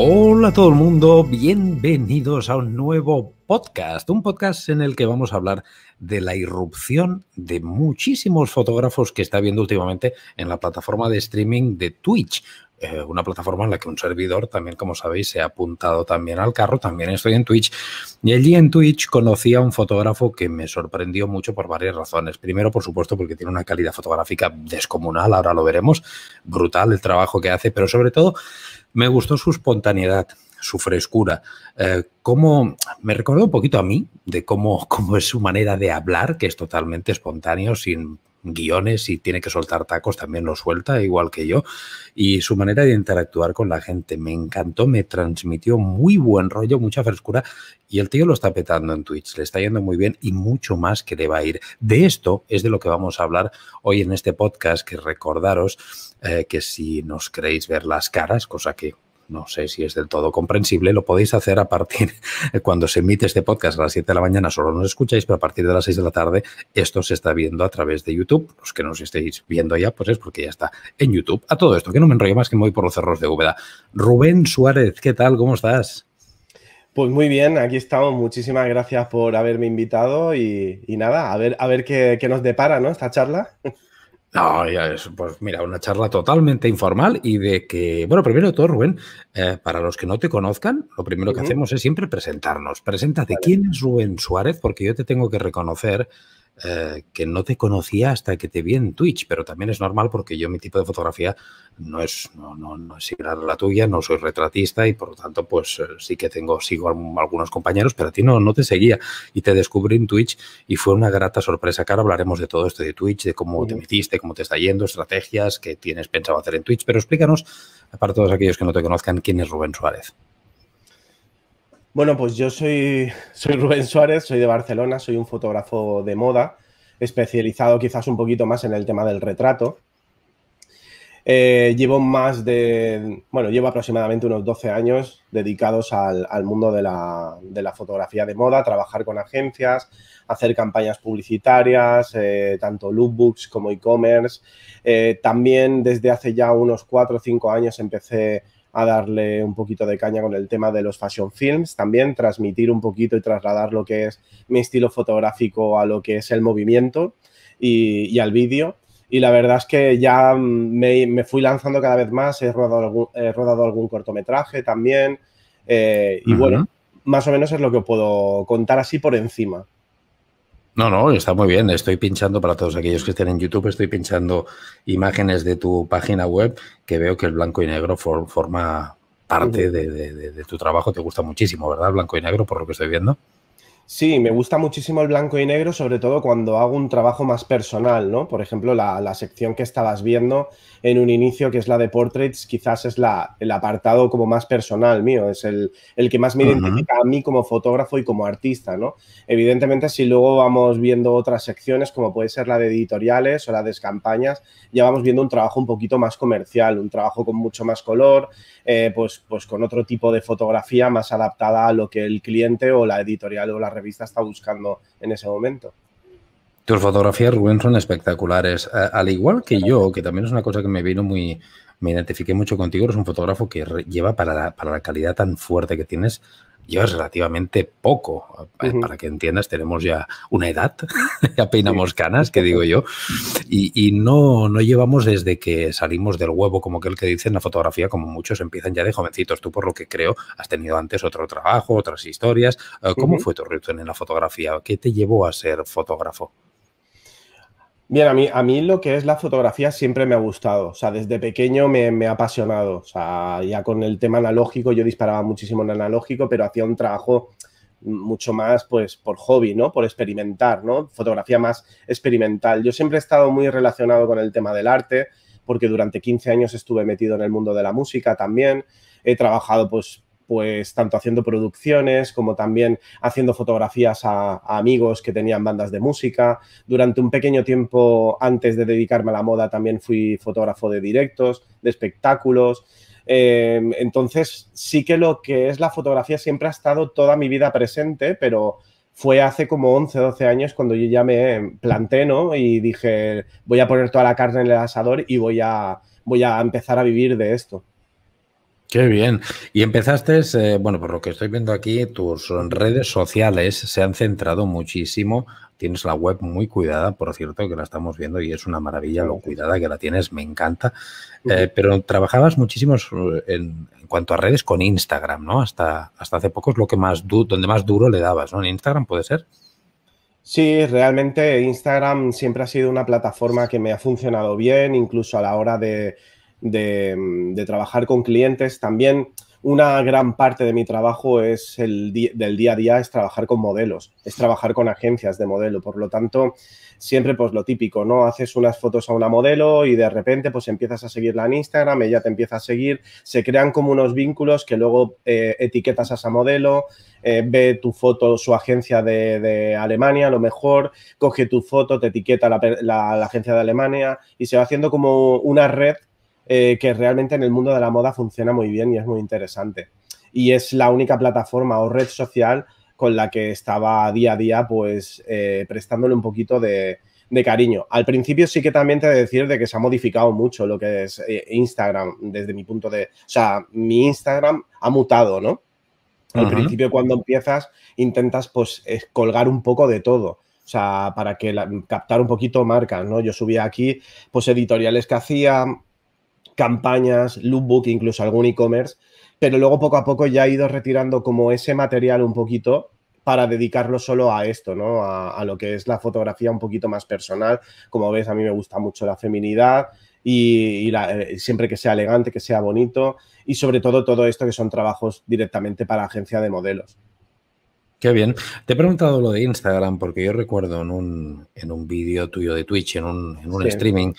Hola a todo el mundo, bienvenidos a un nuevo podcast, un podcast en el que vamos a hablar de la irrupción de muchísimos fotógrafos que está viendo últimamente en la plataforma de streaming de Twitch. Eh, una plataforma en la que un servidor también, como sabéis, se ha apuntado también al carro, también estoy en Twitch. Y allí en Twitch conocí a un fotógrafo que me sorprendió mucho por varias razones. Primero, por supuesto, porque tiene una calidad fotográfica descomunal, ahora lo veremos, brutal el trabajo que hace, pero sobre todo me gustó su espontaneidad su frescura. Eh, me recordó un poquito a mí de cómo, cómo es su manera de hablar, que es totalmente espontáneo, sin guiones y tiene que soltar tacos, también lo suelta, igual que yo. Y su manera de interactuar con la gente me encantó, me transmitió muy buen rollo, mucha frescura. Y el tío lo está petando en Twitch, le está yendo muy bien y mucho más que le va a ir. De esto es de lo que vamos a hablar hoy en este podcast, que recordaros eh, que si nos queréis ver las caras, cosa que no sé si es del todo comprensible, lo podéis hacer a partir, cuando se emite este podcast a las 7 de la mañana, solo nos escucháis, pero a partir de las 6 de la tarde esto se está viendo a través de YouTube. Los que nos estéis viendo ya, pues es porque ya está en YouTube. A todo esto, que no me enrollo más que me voy por los cerros de Úbeda. Rubén Suárez, ¿qué tal? ¿Cómo estás? Pues muy bien, aquí estamos. Muchísimas gracias por haberme invitado y, nada, a ver, a ver qué, qué nos depara, ¿no? Esta charla. No, ya es, pues mira, una charla totalmente informal y de que, bueno, primero de todo, Rubén, eh, para los que no te conozcan, lo primero que hacemos es siempre presentarnos. Preséntate, ¿quién es Rubén Suárez? Porque yo te tengo que reconocer eh, que no te conocía hasta que te vi en Twitch, pero también es normal porque yo mi tipo de fotografía no es, no, no, no es similar a la tuya, no soy retratista y por lo tanto pues eh, sí que tengo, sigo a algunos compañeros, pero a ti no, no te seguía y te descubrí en Twitch y fue una grata sorpresa. Que ahora hablaremos de todo esto de Twitch, de cómo te metiste, cómo te está yendo, estrategias que tienes pensado hacer en Twitch, pero explícanos, para todos aquellos que no te conozcan, quién es Rubén Suárez. Bueno, pues yo soy, soy Rubén Suárez, soy de Barcelona, soy un fotógrafo de moda, especializado quizás un poquito más en el tema del retrato. Eh, llevo más de, bueno, llevo aproximadamente unos 12 años dedicados al, mundo de la, fotografía de moda, trabajar con agencias, hacer campañas publicitarias, eh, tanto lookbooks como e-commerce. Eh, también desde hace ya unos 4 o 5 años empecé a darle un poquito de caña con el tema de los fashion films, también transmitir un poquito y trasladar lo que es mi estilo fotográfico a lo que es el movimiento y, al vídeo. Y la verdad es que ya me, fui lanzando cada vez más, he rodado algún, he rodado algún cortometraje también. Eh, y bueno, más o menos es lo que puedo contar así por encima. No, no, está muy bien. Estoy pinchando para todos aquellos que estén en YouTube, estoy pinchando imágenes de tu página web que veo que el blanco y negro forma parte de, tu trabajo. Te gusta muchísimo, ¿verdad? Blanco y negro, por lo que estoy viendo. Sí, me gusta muchísimo el blanco y negro, sobre todo cuando hago un trabajo más personal, ¿no? Por ejemplo, la, sección que estabas viendo en un inicio, que es la de portraits, quizás es la, el apartado como más personal mío, es el, el que más me identifica a mí como fotógrafo y como artista, ¿no? Evidentemente, si luego vamos viendo otras secciones, como puede ser la de editoriales o la de campañas, ya vamos viendo un trabajo un poquito más comercial, un trabajo con mucho más color, eh, pues, pues con otro tipo de fotografía más adaptada a lo que el cliente o la editorial o la revista está buscando en ese momento. Tus fotografías, Rubén, son espectaculares. Al igual que yo, que también es una cosa que me vino muy, me identifiqué mucho contigo, eres un fotógrafo que lleva para para la calidad tan fuerte que tienes, llevas relativamente poco. Eh, para que entiendas, tenemos ya una edad, ya peinamos canas, que digo yo, y, no, no llevamos desde que salimos del huevo, como que el que dice en la fotografía, como muchos empiezan ya de jovencitos. Tú, por lo que creo, has tenido antes otro trabajo, otras historias. Eh, ¿Cómo fue tu reacción en la fotografía? ¿Qué te llevó a ser fotógrafo? Bien, a mí, a mí lo que es la fotografía siempre me ha gustado. O sea, desde pequeño me, ha apasionado. O sea, ya con el tema analógico, yo disparaba muchísimo en analógico, pero hacía un trabajo mucho más, pues, por hobby, ¿no? Por experimentar, ¿no? Fotografía más experimental. Yo siempre he estado muy relacionado con el tema del arte, porque durante 15 años estuve metido en el mundo de la música también. He trabajado, pues, pues tanto haciendo producciones como también haciendo fotografías a, amigos que tenían bandas de música. Durante un pequeño tiempo antes de dedicarme a la moda también fui fotógrafo de directos, de espectáculos. Em, entonces sí que lo que es la fotografía siempre ha estado toda mi vida presente, pero fue hace como 11, 12 años cuando yo ya me planté, ¿no? Y dije, voy a poner toda la carne en el asador y voy a, voy a empezar a vivir de esto. Qué bien. Y empezaste, eh, bueno, por lo que estoy viendo aquí, tus redes sociales se han centrado muchísimo. Tienes la web muy cuidada, por cierto, que la estamos viendo y es una maravilla lo cuidada que la tienes, me encanta. Eh, pero trabajabas muchísimo en, cuanto a redes con Instagram, ¿no? Hasta, hasta hace poco es lo que más donde más duro le dabas, ¿no? En Instagram puede ser. Sí, realmente Instagram siempre ha sido una plataforma que me ha funcionado bien, incluso a la hora de, de, trabajar con clientes. También una gran parte de mi trabajo es el del día a día es trabajar con modelos, es trabajar con agencias de modelo. Por lo tanto, siempre pues lo típico, ¿no? Haces unas fotos a una modelo y de repente pues empiezas a seguirla en Instagram, ella te empieza a seguir, se crean como unos vínculos que luego eh, etiquetas a esa modelo, eh, ve tu foto su agencia de, Alemania, a lo mejor coge tu foto, te etiqueta la agencia de Alemania y se va haciendo como una red eh, que realmente en el mundo de la moda funciona muy bien y es muy interesante. Y es la única plataforma o red social con la que estaba día a día, pues eh, prestándole un poquito de, cariño. Al principio sí que también te he de decir de que se ha modificado mucho lo que es eh, Instagram desde mi punto de... O sea, mi Instagram ha mutado, ¿no? Al principio cuando empiezas intentas pues colgar un poco de todo. O sea, para que captar un poquito marcas, ¿no? Yo subía aquí pues editoriales que hacía, campañas, lookbook, incluso algún e-commerce, pero luego poco a poco ya he ido retirando como ese material un poquito para dedicarlo solo a esto, ¿no? A, lo que es la fotografía un poquito más personal. Como ves, a mí me gusta mucho la feminidad y, eh, siempre que sea elegante, que sea bonito y sobre todo todo esto que son trabajos directamente para agencia de modelos. Qué bien. Te he preguntado lo de Instagram porque yo recuerdo en un, en un vídeo tuyo de Twitch, en un, en un streaming,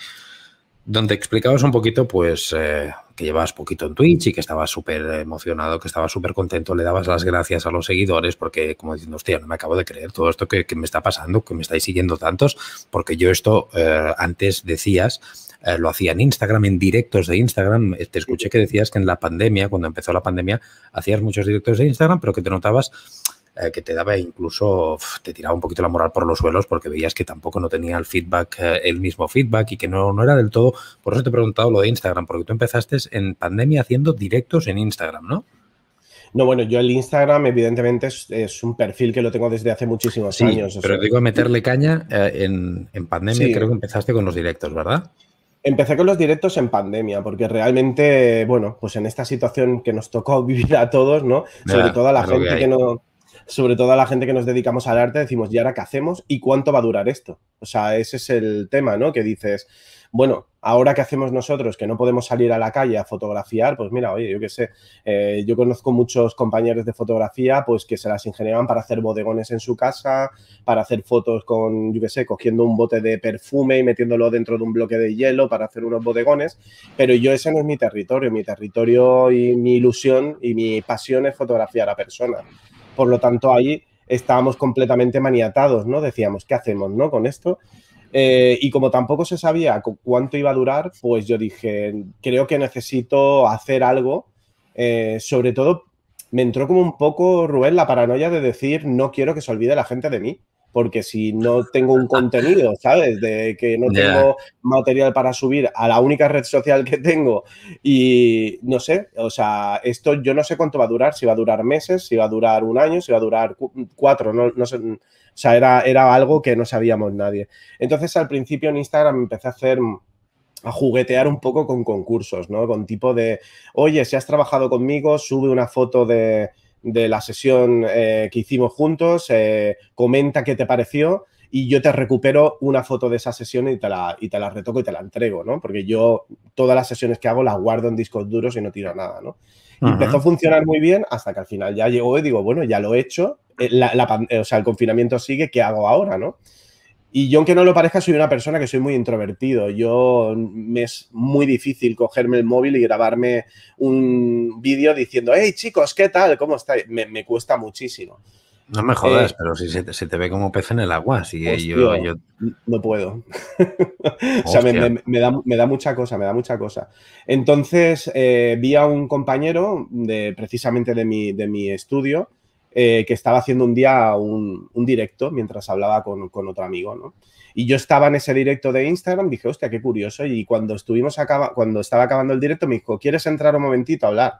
donde explicabas un poquito, pues, eh, que llevabas poquito en Twitch y que estabas súper emocionado, que estabas súper contento, le dabas las gracias a los seguidores porque, como diciendo, hostia, no me acabo de creer todo esto que, me está pasando, que me estáis siguiendo tantos, porque yo esto eh, antes decías, eh, lo hacía en Instagram, en directos de Instagram. Te escuché que decías que en la pandemia, cuando empezó la pandemia, hacías muchos directos de Instagram, pero que te notabas eh, que te daba incluso, te tiraba un poquito la moral por los suelos porque veías que tampoco no tenía el feedback, eh, el mismo feedback y que no, no era del todo. Por eso te he preguntado lo de Instagram, porque tú empezaste en pandemia haciendo directos en Instagram, ¿no? No, bueno, yo el Instagram evidentemente es, un perfil que lo tengo desde hace muchísimos años. Pero digo, meterle caña eh, en, pandemia, creo que empezaste con los directos, ¿verdad? Empecé con los directos en pandemia, porque realmente, bueno, pues en esta situación que nos tocó vivir a todos, ¿no? Sobre todo a la gente que no, sobre todo a la gente que nos dedicamos al arte, decimos, ¿y ahora qué hacemos? ¿Y cuánto va a durar esto? O sea, ese es el tema, ¿no? Que dices, bueno, ahora qué hacemos nosotros, que no podemos salir a la calle a fotografiar, pues mira, oye, yo qué sé, eh, yo conozco muchos compañeros de fotografía, pues que se las ingeniaban para hacer bodegones en su casa, para hacer fotos con, yo qué sé, cogiendo un bote de perfume y metiéndolo dentro de un bloque de hielo para hacer unos bodegones, pero yo ese no es mi territorio, mi territorio y mi ilusión y mi pasión es fotografiar a personas. Por lo tanto, ahí estábamos completamente maniatados, ¿no? Decíamos, ¿qué hacemos, no? Con esto. Eh, y como tampoco se sabía cuánto iba a durar, pues yo dije, creo que necesito hacer algo. Eh, sobre todo, me entró como un poco, Rubén, la paranoia de decir, no quiero que se olvide la gente de mí porque si no tengo un contenido, ¿sabes? De que no tengo material para subir a la única red social que tengo y no sé, o sea, esto yo no sé cuánto va a durar, si va a durar meses, si va a durar un año, si va a durar cuatro, no, no sé, o sea, era, era algo que no sabíamos nadie. Entonces al principio en Instagram empecé a hacer a juguetear un poco con concursos, ¿no? Con tipo de, oye, si has trabajado conmigo, sube una foto de, de la sesión eh, que hicimos juntos, eh, comenta qué te pareció y yo te recupero una foto de esa sesión y te, la, y te la retoco y te la entrego, ¿no? Porque yo todas las sesiones que hago las guardo en discos duros y no tiro nada, ¿no? empezó a funcionar muy bien hasta que al final ya llegó y digo, bueno, ya lo he hecho, eh, o sea, el confinamiento sigue, ¿qué hago ahora, no? Y yo, aunque no lo parezca, soy una persona que soy muy introvertido. Yo me es muy difícil cogerme el móvil y grabarme un vídeo diciendo, hey chicos, ¿qué tal? ¿Cómo estáis? Me, cuesta muchísimo. No me jodas, eh, pero si se te, ve como pez en el agua, si yo, No puedo. o sea, me, da, mucha cosa, me da mucha cosa. Entonces, eh, vi a un compañero de, precisamente de mi, de mi estudio eh, que estaba haciendo un día un, directo mientras hablaba con, otro amigo, ¿no? Y yo estaba en ese directo de Instagram, dije, hostia, qué curioso. Y cuando estuvimos acaba, cuando estaba acabando el directo, me dijo, ¿quieres entrar un momentito a hablar?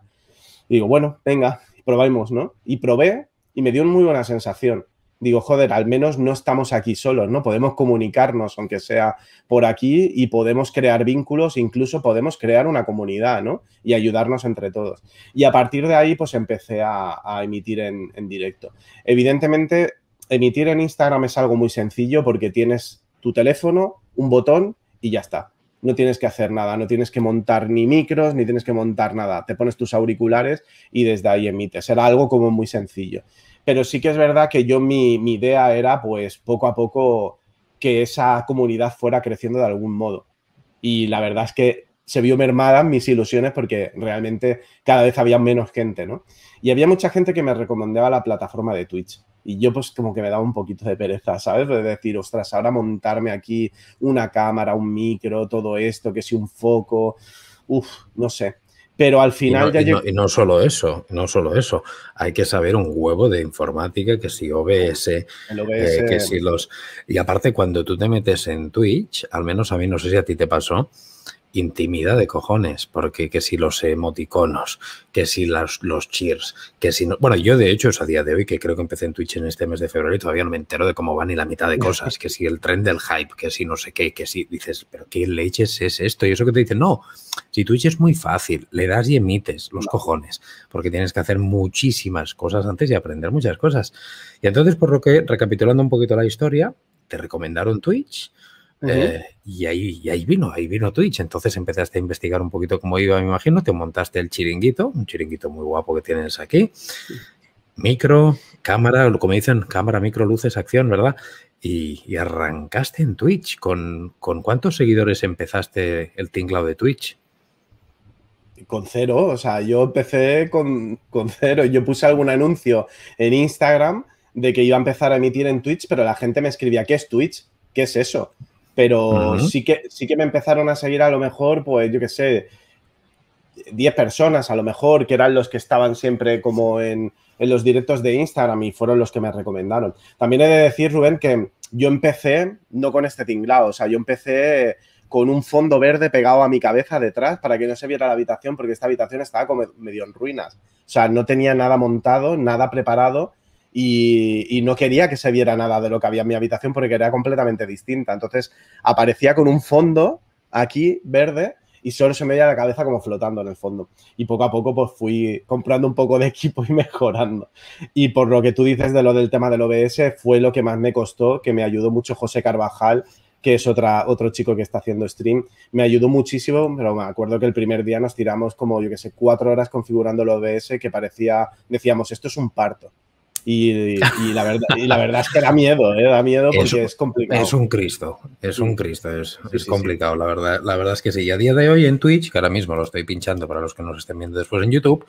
digo, bueno, venga, probemos, ¿no? Y probé y me dio una muy buena sensación. Digo, joder, al menos no estamos aquí solos, ¿no? Podemos comunicarnos, aunque sea por aquí, y podemos crear vínculos, incluso podemos crear una comunidad, ¿no? Y ayudarnos entre todos. Y a partir de ahí, pues empecé a, emitir en, en directo. Evidentemente, emitir en Instagram es algo muy sencillo porque tienes tu teléfono, un botón y ya está no tienes que hacer nada, no tienes que montar ni micros, ni tienes que montar nada. Te pones tus auriculares y desde ahí emites. Era algo como muy sencillo. Pero sí que es verdad que yo mi, idea era, pues, poco a poco que esa comunidad fuera creciendo de algún modo. Y la verdad es que se vio mermada mis ilusiones porque realmente cada vez había menos gente, ¿no? Y había mucha gente que me recomendaba la plataforma de Twitch. Y yo pues como que me daba un poquito de pereza, ¿sabes? De decir, ostras, ahora montarme aquí una cámara, un micro, todo esto, que si un foco, uff, no sé. Pero al final ya y no, solo eso, no solo eso. Hay que saber un huevo de informática, que si OBS, eh, que si los... Y aparte, cuando tú te metes en Twitch, al menos a mí no sé si a ti te pasó, intimidad de cojones, porque que si los emoticonos, que si los, los cheers, que si no. Bueno, yo de hecho es a día de hoy, que creo que empecé en Twitch en este mes de febrero y todavía no me entero de cómo va ni la mitad de cosas, que si el tren del hype, que si no sé qué, que si dices, pero qué leches es esto, y eso que te dicen, no, si Twitch es muy fácil, le das y emites los cojones, porque tienes que hacer muchísimas cosas antes y aprender muchas cosas. Y entonces, por lo que, recapitulando un poquito la historia, te recomendaron Twitch eh, y, ahí, ahí vino, ahí vino Twitch. Entonces empezaste a investigar un poquito cómo iba, me imagino. Te montaste el chiringuito, un chiringuito muy guapo que tienes aquí. Micro, cámara, como dicen, cámara, micro, luces, acción, ¿verdad? Y, arrancaste en Twitch. ¿Con, ¿Con cuántos seguidores empezaste el tinglado de Twitch? Con cero, o sea, yo empecé con, con cero. Yo puse algún anuncio en Instagram de que iba a empezar a emitir en Twitch, pero la gente me escribía, ¿qué es Twitch? ¿Qué es eso? Pero sí, que, sí que me empezaron a seguir a lo mejor, pues yo qué sé, 10 personas a lo mejor, que eran los que estaban siempre como en, los directos de Instagram y fueron los que me recomendaron. También he de decir, Rubén, que yo empecé no con este tinglado, o sea, yo empecé con un fondo verde pegado a mi cabeza detrás para que no se viera la habitación, porque esta habitación estaba como medio en ruinas. O sea, no tenía nada montado, nada preparado y, no quería que se viera nada de lo que había en mi habitación porque era completamente distinta. Entonces aparecía con un fondo aquí verde y solo se me veía la cabeza como flotando en el fondo. Y poco a poco pues fui comprando un poco de equipo y mejorando. Y por lo que tú dices de lo del tema del OBS, fue lo que más me costó, que me ayudó mucho José Carvajal, que es otra, otro chico que está haciendo stream. Me ayudó muchísimo, pero me acuerdo que el primer día nos tiramos como, yo qué sé, cuatro horas configurando el OBS que parecía, decíamos, esto es un parto. Y, la verdad, y la verdad es que da miedo, ¿eh? da miedo porque es, complicado. Es un Cristo, es un Cristo, es, complicado, la verdad. La verdad es que sí. Y a día de hoy en Twitch, que ahora mismo lo estoy pinchando para los que nos estén viendo después en YouTube,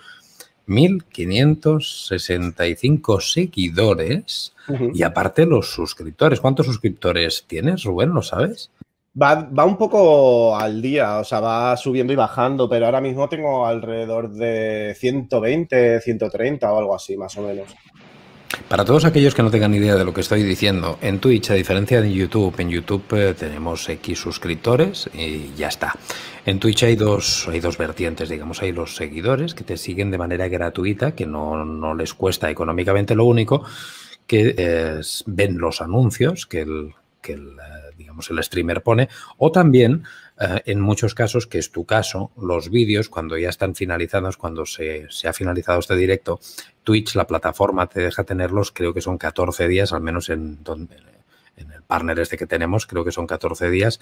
1565 seguidores y aparte los suscriptores. ¿Cuántos suscriptores tienes, Rubén? ¿Lo sabes? Va, va, un poco al día, o sea, va subiendo y bajando, pero ahora mismo tengo alrededor de 120, 130 o algo así, más o menos. Para todos aquellos que no tengan idea de lo que estoy diciendo, en Twitch, a diferencia de YouTube, en YouTube eh, tenemos X suscriptores y ya está. En Twitch hay dos, hay dos vertientes, digamos, hay los seguidores que te siguen de manera gratuita, que no, les cuesta económicamente lo único, que es, ven los anuncios que el, que el, eh, digamos, el streamer pone, o también eh, en muchos casos, que es tu caso, los vídeos, cuando ya están finalizados, cuando se, ha finalizado este directo, Twitch, la plataforma, te deja tenerlos, creo que son 14 días, al menos en, en el partner este que tenemos, creo que son 14 días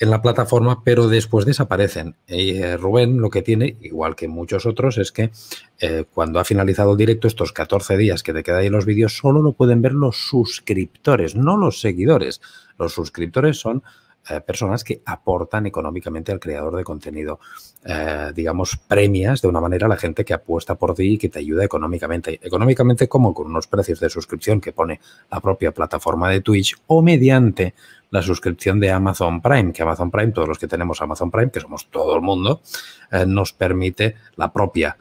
en la plataforma, pero después desaparecen. Eh, Rubén lo que tiene, igual que muchos otros, es que eh, cuando ha finalizado el directo, estos 14 días que te quedan ahí los vídeos, solo lo pueden ver los suscriptores, no los seguidores. Los suscriptores son eh, personas que aportan económicamente al creador de contenido. Eh, digamos, premias de una manera a la gente que apuesta por ti y que te ayuda económicamente. Económicamente como con unos precios de suscripción que pone la propia plataforma de Twitch o mediante la suscripción de Amazon Prime, que Amazon Prime, todos los que tenemos Amazon Prime, que somos todo el mundo, eh, nos permite la propia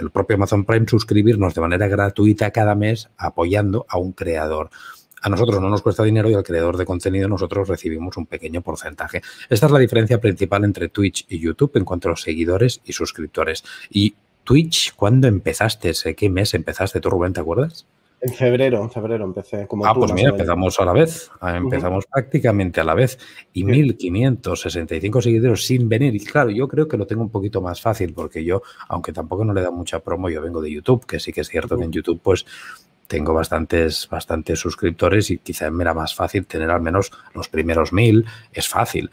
el propio Amazon Prime suscribirnos de manera gratuita cada mes apoyando a un creador a nosotros no nos cuesta dinero y al creador de contenido nosotros recibimos un pequeño porcentaje. Esta es la diferencia principal entre Twitch y YouTube en cuanto a los seguidores y suscriptores. Y Twitch, ¿cuándo empezaste? ¿Qué mes empezaste tú, Rubén? ¿Te acuerdas? En febrero, en febrero empecé. Como ah, pues mira, empezamos a la vez. Ah, empezamos prácticamente a la vez. Y 1565 seguidores sin venir. Y claro, yo creo que lo tengo un poquito más fácil porque yo, aunque tampoco no le da mucha promo, yo vengo de YouTube, que sí que es cierto que en YouTube, pues tengo bastantes, bastantes suscriptores y quizá me era más fácil tener al menos los primeros mil. Es fácil.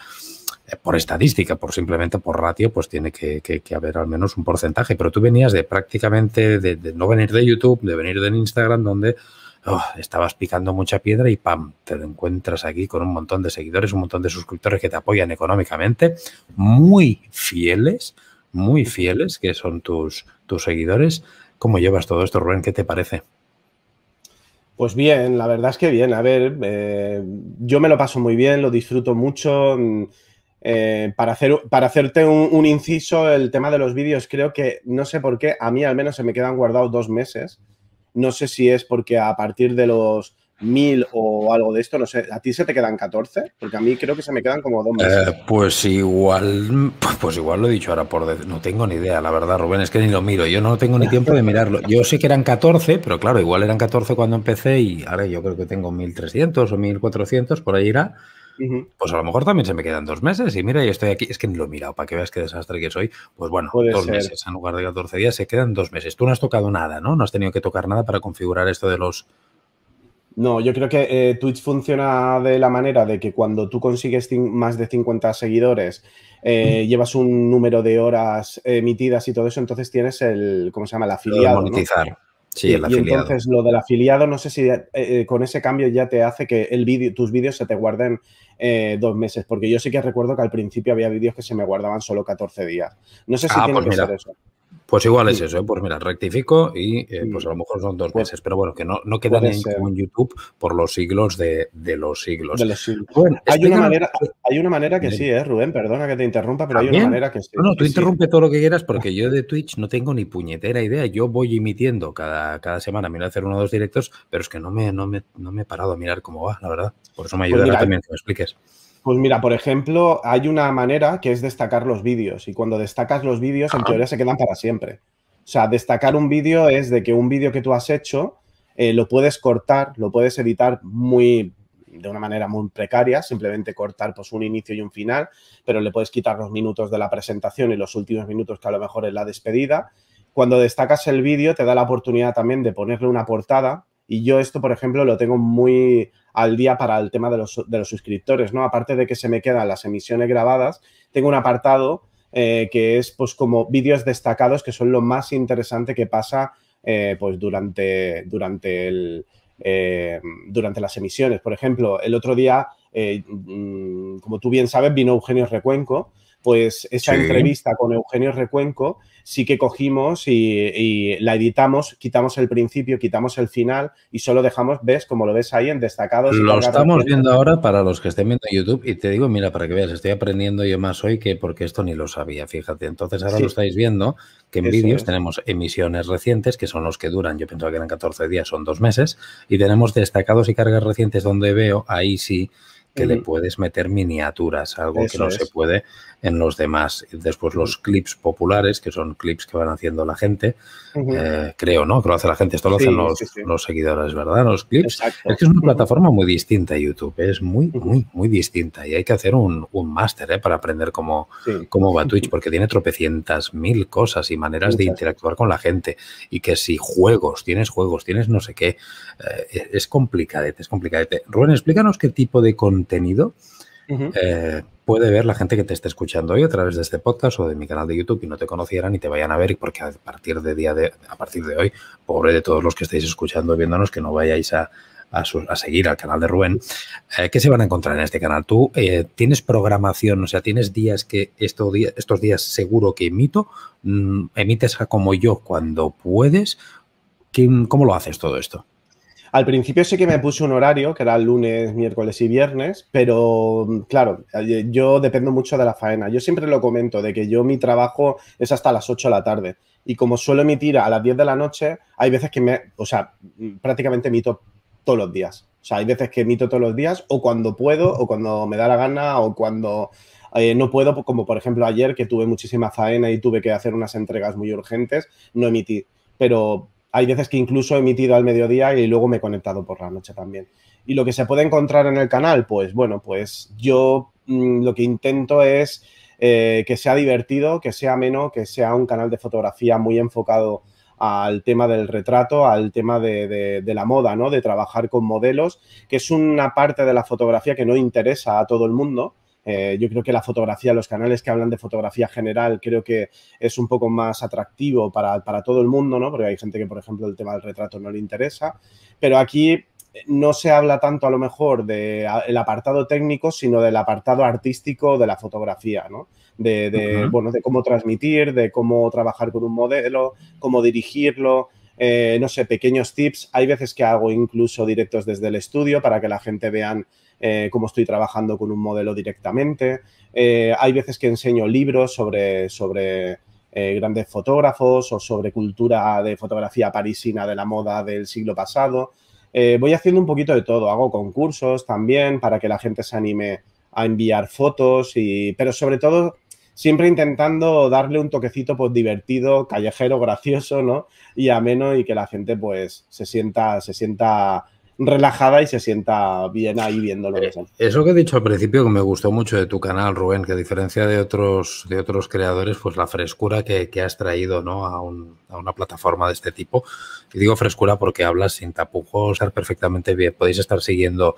Eh, por estadística, por simplemente por ratio, pues tiene que, haber al menos un porcentaje. Pero tú venías de prácticamente de, no venir de YouTube, de venir de Instagram, donde oh, estabas picando mucha piedra y ¡pam! Te encuentras aquí con un montón de seguidores, un montón de suscriptores que te apoyan económicamente, muy fieles, muy fieles, que son tus, tus seguidores. ¿Cómo llevas todo esto, Rubén? ¿Qué te parece? Pues bien, la verdad es que bien. A ver, eh, yo me lo paso muy bien, lo disfruto mucho. Eh, para, hacer, para hacerte un, inciso, el tema de los vídeos, creo que, no sé por qué, a mí al menos se me quedan guardados dos meses. No sé si es porque a partir de los mil o algo de esto, no sé, ¿a ti se te quedan 14? Porque a mí creo que se me quedan como dos meses. Eh, pues igual, pues igual lo he dicho ahora por... No tengo ni idea, la verdad, Rubén, es que ni lo miro, yo no tengo ni tiempo de mirarlo. Yo sé que eran 14, pero claro, igual eran 14 cuando empecé y ahora yo creo que tengo 1300 o 1400, por ahí irá. Pues a lo mejor también se me quedan dos meses y mira, yo estoy aquí, es que ni lo he mirado para que veas qué desastre que soy. Pues bueno, dos meses en lugar de 14 días, se quedan dos meses. Tú no has tocado nada, ¿no? No has tenido que tocar nada para configurar esto de los... No, yo creo que eh, Twitch funciona de la manera de que cuando tú consigues más de 50 seguidores, eh, llevas un número de horas emitidas y todo eso, entonces tienes el, ¿cómo se llama? El afiliado. Monetizar. Sí, el y entonces lo del afiliado, no sé si eh, con ese cambio ya te hace que el vídeo, tus vídeos se te guarden eh, dos meses, porque yo sí que recuerdo que al principio había vídeos que se me guardaban solo 14 días. No sé si ah, tiene pues que ser eso. Pues igual es eso, ¿eh? pues mira, rectifico y eh, pues a lo mejor son dos pues meses, pero bueno, que no, no queda en YouTube por los siglos de, los siglos. hay, una manera, hay una manera que sí, ¿eh, Rubén? Perdona que te interrumpa, pero hay una manera que sí. No, no, tú interrumpe todo lo que quieras porque yo de Twitch no tengo ni puñetera idea. Yo voy emitiendo cada, cada semana, miro a hacer uno o dos directos, pero es que no me, no, me, no me he parado a mirar cómo va, la verdad. Por eso me pues ayuda también que me expliques. Pues mira, por ejemplo, hay una manera que es destacar los vídeos y cuando destacas los vídeos, en teoría se quedan para siempre. O sea, destacar un vídeo es de que un vídeo que tú has hecho eh, lo puedes cortar, lo puedes editar muy de una manera muy precaria, simplemente cortar pues un inicio y un final, pero le puedes quitar los minutos de la presentación y los últimos minutos que a lo mejor es la despedida. Cuando destacas el vídeo te da la oportunidad también de ponerle una portada y yo esto, por ejemplo, lo tengo muy al día para el tema de los, suscriptores, ¿no? Aparte de que se me quedan las emisiones grabadas, tengo un apartado eh, que es pues como vídeos destacados que son lo más interesante que pasa eh, pues durante, durante, el, eh, durante las emisiones. Por ejemplo, el otro día, mm, como tú bien sabes, vino Eugenio Recuenco, pues esa entrevista con Eugenio Recuenco sí que cogimos y, la editamos, quitamos el principio, quitamos el final y solo dejamos, ves, como lo ves ahí en destacados. Lo estamos viendo ahora para los que estén viendo YouTube y te digo, mira, para que veas, estoy aprendiendo yo más hoy que porque esto ni lo sabía, fíjate. Entonces ahora lo estáis viendo, que en vídeos tenemos emisiones recientes, que son los que duran, yo pensaba que eran 14 días, son dos meses, y tenemos destacados y cargas recientes donde veo, ahí sí, que le puedes meter miniaturas, algo que no se puede en los demás. Después los clips populares, que son clips que van haciendo la gente, eh, creo, ¿no? Que lo hace la gente, esto lo hacen los, seguidores, ¿verdad? Los clips. Es que es una plataforma muy distinta YouTube, es muy, muy, muy distinta. Y hay que hacer un, un máster ¿eh? para aprender cómo, cómo va Twitch, porque tiene tropecientas mil cosas y maneras de interactuar con la gente. Y que si juegos, tienes juegos, tienes no sé qué, eh, es complicadete, es complicadete. Rubén, explícanos qué tipo de contenido eh, puede ver la gente que te esté escuchando hoy a través de este podcast o de mi canal de YouTube y no te conocieran y te vayan a ver, porque a partir de día de, a partir de hoy, pobre de todos los que estéis escuchando viéndonos, que no vayáis a, a, seguir al canal de Rubén, eh, ¿qué se van a encontrar en este canal? ¿Tú eh, tienes programación, o sea, tienes días que estos días, estos días seguro que emito, mm, emites como yo cuando puedes? ¿Cómo lo haces todo esto? Al principio sí que me puse un horario, que era lunes, miércoles y viernes, pero claro, yo dependo mucho de la faena. Yo siempre lo comento, de que yo mi trabajo es hasta las 8 de la tarde. Y como suelo emitir a las 10 de la noche, hay veces que me, o sea, prácticamente emito todos los días. O sea, hay veces que emito todos los días o cuando puedo o cuando me da la gana o cuando Eh, no puedo, como por ejemplo ayer que tuve muchísima faena y tuve que hacer unas entregas muy urgentes, no emití. Pero hay veces que incluso he emitido al mediodía y luego me he conectado por la noche también. Y lo que se puede encontrar en el canal, pues bueno, pues yo mm, lo que intento es eh, que sea divertido, que sea ameno, que sea un canal de fotografía muy enfocado al tema del retrato, al tema de, la moda, ¿no? De trabajar con modelos, que es una parte de la fotografía que no interesa a todo el mundo. Eh, yo creo que la fotografía, los canales que hablan de fotografía general, creo que es un poco más atractivo para, para todo el mundo, ¿no? Porque hay gente que, por ejemplo, el tema del retrato no le interesa. Pero aquí no se habla tanto a lo mejor del apartado técnico, sino del apartado artístico de la fotografía, ¿no? De, bueno, de cómo transmitir, de cómo trabajar con un modelo, cómo dirigirlo, eh, no sé, pequeños tips. Hay veces que hago incluso directos desde el estudio para que la gente vean eh, cómo estoy trabajando con un modelo directamente. Eh, hay veces que enseño libros sobre, sobre grandes fotógrafos o sobre cultura de fotografía parisina de la moda del siglo pasado. Eh, voy haciendo un poquito de todo, hago concursos también para que la gente se anime a enviar fotos, y, pero sobre todo siempre intentando darle un toquecito pues, divertido, callejero, gracioso, ¿no? Y ameno y que la gente pues se sienta, se sienta relajada y se sienta bien ahí viéndolo. Eh, eso que he dicho al principio que me gustó mucho de tu canal, Rubén, que a diferencia de otros, de otros creadores, pues la frescura que, has traído ¿no? a, a, una plataforma de este tipo. Y digo frescura porque hablas sin tapujos, estar perfectamente bien. Podéis estar siguiendo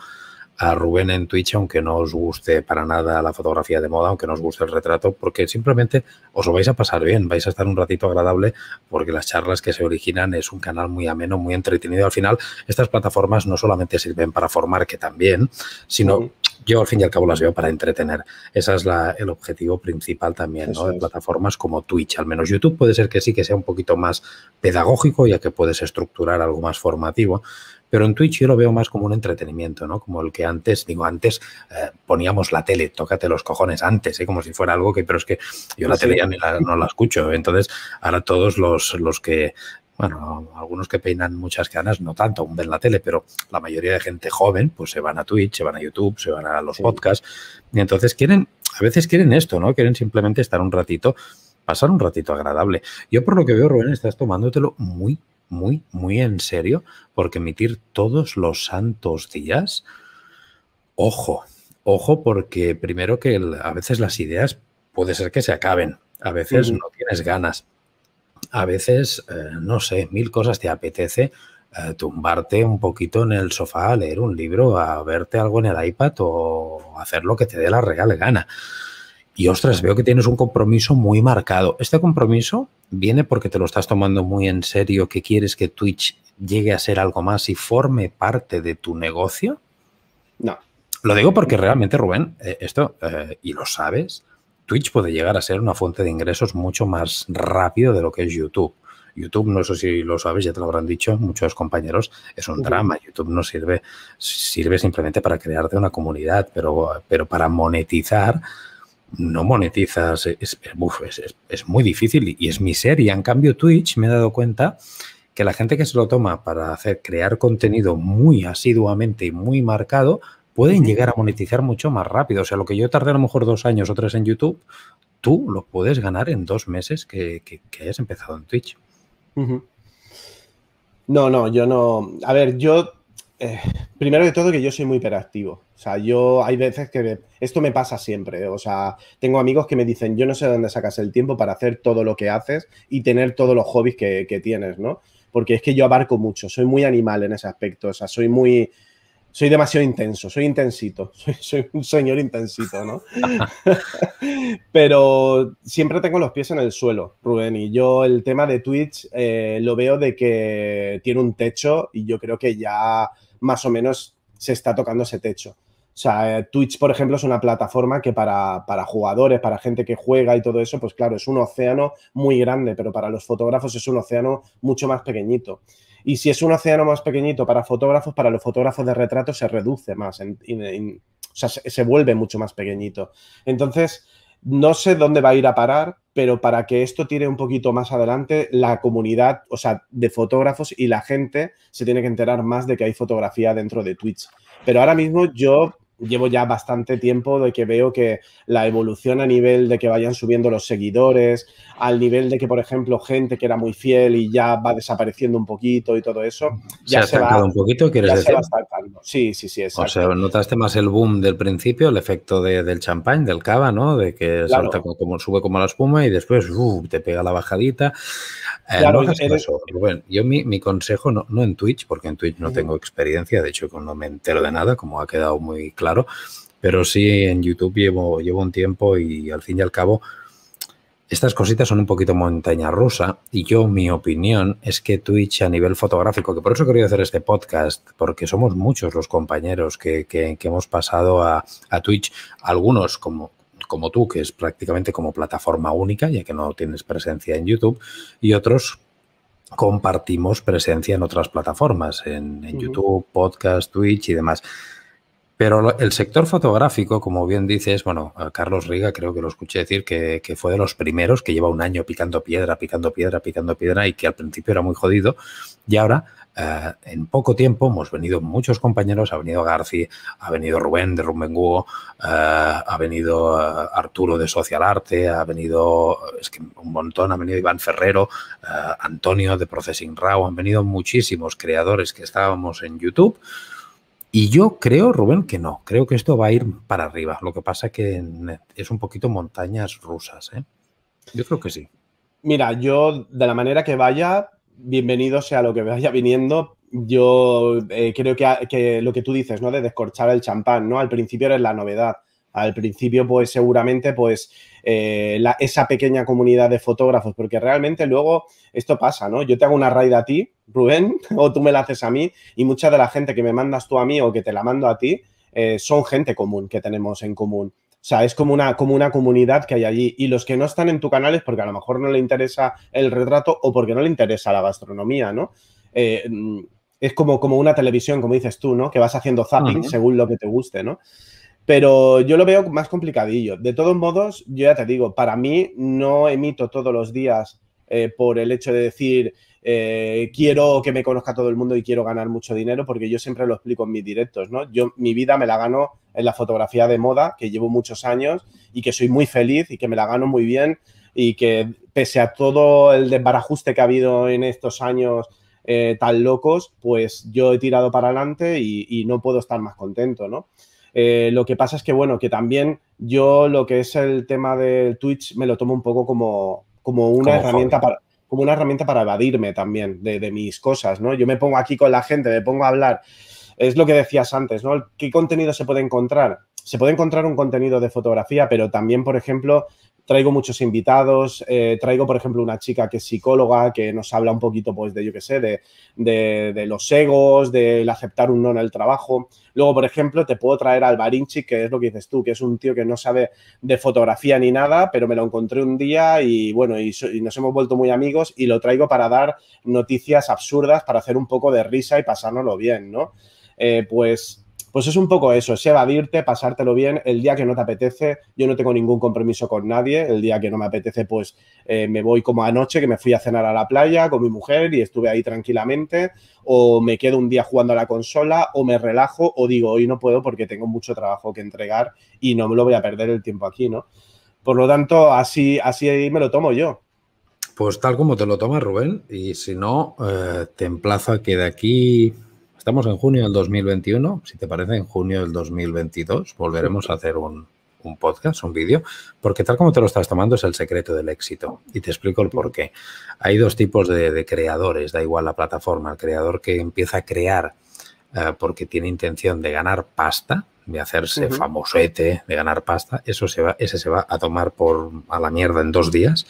a Rubén en Twitch, aunque no os guste para nada la fotografía de moda, aunque no os guste el retrato, porque simplemente os lo vais a pasar bien, vais a estar un ratito agradable, porque las charlas que se originan es un canal muy ameno, muy entretenido. Al final, estas plataformas no solamente sirven para formar, que también, sino yo al fin y al cabo las veo para entretener. Ese es el objetivo principal también, ¿no? De plataformas como Twitch, al menos YouTube puede ser que sí que sea un poquito más pedagógico, ya que puedes estructurar algo más formativo, pero en Twitch yo lo veo más como un entretenimiento, ¿no? Como el que antes, digo, antes eh, poníamos la tele, tócate los cojones antes, ¿eh? como si fuera algo que, pero es que yo la tele ya ni la, no la escucho. Entonces, ahora todos los, los que bueno, algunos que peinan muchas ganas, no tanto, aún ven la tele, pero la mayoría de gente joven, pues se van a Twitch, se van a YouTube, se van a los podcasts, y entonces quieren, a veces quieren esto, ¿no? Quieren simplemente estar un ratito, pasar un ratito agradable. Yo por lo que veo, Rubén, estás tomándotelo muy, muy, muy en serio, porque emitir todos los santos días, ojo, ojo, porque primero que a veces las ideas puede ser que se acaben, a veces no tienes ganas, a veces, eh, no sé, mil cosas te apetece eh, tumbarte un poquito en el sofá, a leer un libro, a verte algo en el iPad o hacer lo que te dé la real gana. Y ostras, veo que tienes un compromiso muy marcado. ¿Este compromiso viene porque te lo estás tomando muy en serio, que quieres que Twitch llegue a ser algo más y forme parte de tu negocio? No. Lo digo porque realmente, Rubén, eh, esto, eh, y lo sabes, Twitch puede llegar a ser una fuente de ingresos mucho más rápido de lo que es YouTube. YouTube, no sé si lo sabes, ya te lo habrán dicho muchos compañeros, es un drama. YouTube no sirve, sirve simplemente para crearte una comunidad, pero, pero para monetizar no monetizas, es, es, muy difícil y es miseria. En cambio, Twitch me he dado cuenta que la gente que se lo toma para hacer crear contenido muy asiduamente y muy marcado, pueden llegar a monetizar mucho más rápido. O sea, lo que yo tardé a lo mejor dos años o tres en YouTube, tú lo puedes ganar en dos meses que, que, hayas empezado en Twitch. No, no, yo no. A ver, yo eh, primero de todo que yo soy muy hiperactivo. O sea, yo hay veces que esto me pasa siempre. O sea, tengo amigos que me dicen, yo no sé dónde sacas el tiempo para hacer todo lo que haces y tener todos los hobbies que, tienes, ¿no? Porque es que yo abarco mucho, soy muy animal en ese aspecto. O sea, soy muy, soy demasiado intenso, soy intensito, soy, un señor intensito, ¿no? Pero siempre tengo los pies en el suelo, Rubén, y yo el tema de Twitch eh, lo veo de que tiene un techo y yo creo que ya más o menos se está tocando ese techo. O sea, Twitch, por ejemplo, es una plataforma que para, para, jugadores, para gente que juega y todo eso, pues claro, es un océano muy grande, pero para los fotógrafos es un océano mucho más pequeñito. Y si es un océano más pequeñito para fotógrafos, para los fotógrafos de retrato se reduce más, o sea, se, vuelve mucho más pequeñito. Entonces, no sé dónde va a ir a parar, pero para que esto tire un poquito más adelante, la comunidad, o sea, de fotógrafos y la gente se tiene que enterar más de que hay fotografía dentro de Twitch. Pero ahora mismo yo llevo ya bastante tiempo de que veo que la evolución a nivel de que vayan subiendo los seguidores, al nivel de que, por ejemplo, gente que era muy fiel y ya va desapareciendo un poquito y todo eso, ya se, ha un poquito, ¿quieres decir? Sí, sí, sí, exacto. O sea, notaste más el boom del principio, el efecto del champán, del cava, ¿no? De que salta como, sube como la espuma y después te pega la bajadita. Eh, claro, yo mi, mi consejo, no, no, en Twitch, porque en Twitch no tengo experiencia, de hecho no me entero de nada, como ha quedado muy claro, pero sí en YouTube llevo, llevo un tiempo y al fin y al cabo estas cositas son un poquito montaña rusa y yo mi opinión es que Twitch a nivel fotográfico, que por eso quería hacer este podcast, porque somos muchos los compañeros que, que, hemos pasado a, a, Twitch, algunos como, como tú, que es prácticamente como plataforma única, ya que no tienes presencia en YouTube, y otros compartimos presencia en otras plataformas, en, YouTube, podcast, Twitch y demás. Pero el sector fotográfico, como bien dices, bueno, Carlos Riga creo que lo escuché decir que, fue de los primeros que lleva un año picando piedra, picando piedra, picando piedra y que al principio era muy jodido y ahora eh, en poco tiempo hemos venido muchos compañeros, ha venido Garci, ha venido Rubén de Rumbenguo, eh, ha venido eh, Arturo de Social Arte, ha venido, es que un montón, ha venido Iván Ferrero, Antonio de Processing Raw, han venido muchísimos creadores que estábamos en YouTube. Y yo creo, Rubén, que no. Creo que esto va a ir para arriba. Lo que pasa que es un poquito montañas rusas. Yo creo que sí. Mira, yo de la manera que vaya, bienvenido sea lo que vaya viniendo. Yo eh, creo que, lo que tú dices, ¿no? De descorchar el champán, ¿no? Al principio eres la novedad. Al principio, pues seguramente, pues eh, esa pequeña comunidad de fotógrafos, porque realmente luego esto pasa, ¿no? Yo te hago una raid a ti, Rubén, o tú me la haces a mí, y mucha de la gente que me mandas tú a mí o que te la mando a ti, eh, son gente común que tenemos en común. O sea, es como una, como una comunidad que hay allí. Y los que no están en tu canal es porque a lo mejor no le interesa el retrato o porque no le interesa la gastronomía, ¿no? Eh, es como, como una televisión, como dices tú, ¿no? Que vas haciendo zapping según lo que te guste, ¿no? Pero yo lo veo más complicadillo. De todos modos, yo ya te digo, para mí no emito todos los días eh, por el hecho de decir, eh, quiero que me conozca todo el mundo y quiero ganar mucho dinero, porque yo siempre lo explico en mis directos, ¿no? Yo mi vida me la gano en la fotografía de moda, que llevo muchos años y que soy muy feliz y que me la gano muy bien y que pese a todo el desbarajuste que ha habido en estos años eh, tan locos, pues yo he tirado para adelante y, no puedo estar más contento, ¿no? Eh, lo que pasa es que, bueno, que también yo lo que es el tema del Twitch me lo tomo un poco como, como una herramienta para como una herramienta para evadirme también de, mis cosas, ¿no? Yo me pongo aquí con la gente, me pongo a hablar. Es lo que decías antes, ¿no? ¿Qué contenido se puede encontrar? Se puede encontrar un contenido de fotografía, pero también, por ejemplo, traigo muchos invitados, eh, traigo, por ejemplo, una chica que es psicóloga, que nos habla un poquito, pues, de, yo qué sé, de, de, los egos, del aceptar un no en el trabajo. Luego, por ejemplo, te puedo traer al Barinchi, que es lo que dices tú, que es un tío que no sabe de fotografía ni nada, pero me lo encontré un día y, bueno, y, nos hemos vuelto muy amigos y lo traigo para dar noticias absurdas, para hacer un poco de risa y pasárnoslo bien, ¿no? Eh, pues pues es un poco eso, es evadirte, pasártelo bien. El día que no te apetece, yo no tengo ningún compromiso con nadie. El día que no me apetece, pues eh, me voy como anoche, que me fui a cenar a la playa con mi mujer y estuve ahí tranquilamente. O me quedo un día jugando a la consola, o me relajo, o digo, hoy no puedo porque tengo mucho trabajo que entregar y no me lo voy a perder el tiempo aquí, ¿no? Por lo tanto, así, así me lo tomo yo. Pues tal como te lo tomas, Rubén, y si no, eh, te emplazo a que de aquí Estamos en junio del 2021. Si te parece, en junio del 2022 volveremos a hacer un, podcast, un vídeo, porque tal como te lo estás tomando es el secreto del éxito. Y te explico el por qué. Hay dos tipos de, creadores, da igual la plataforma. El creador que empieza a crear eh, porque tiene intención de ganar pasta, de hacerse famosete, de ganar pasta, eso se va, ese se va a tomar por a la mierda en dos días.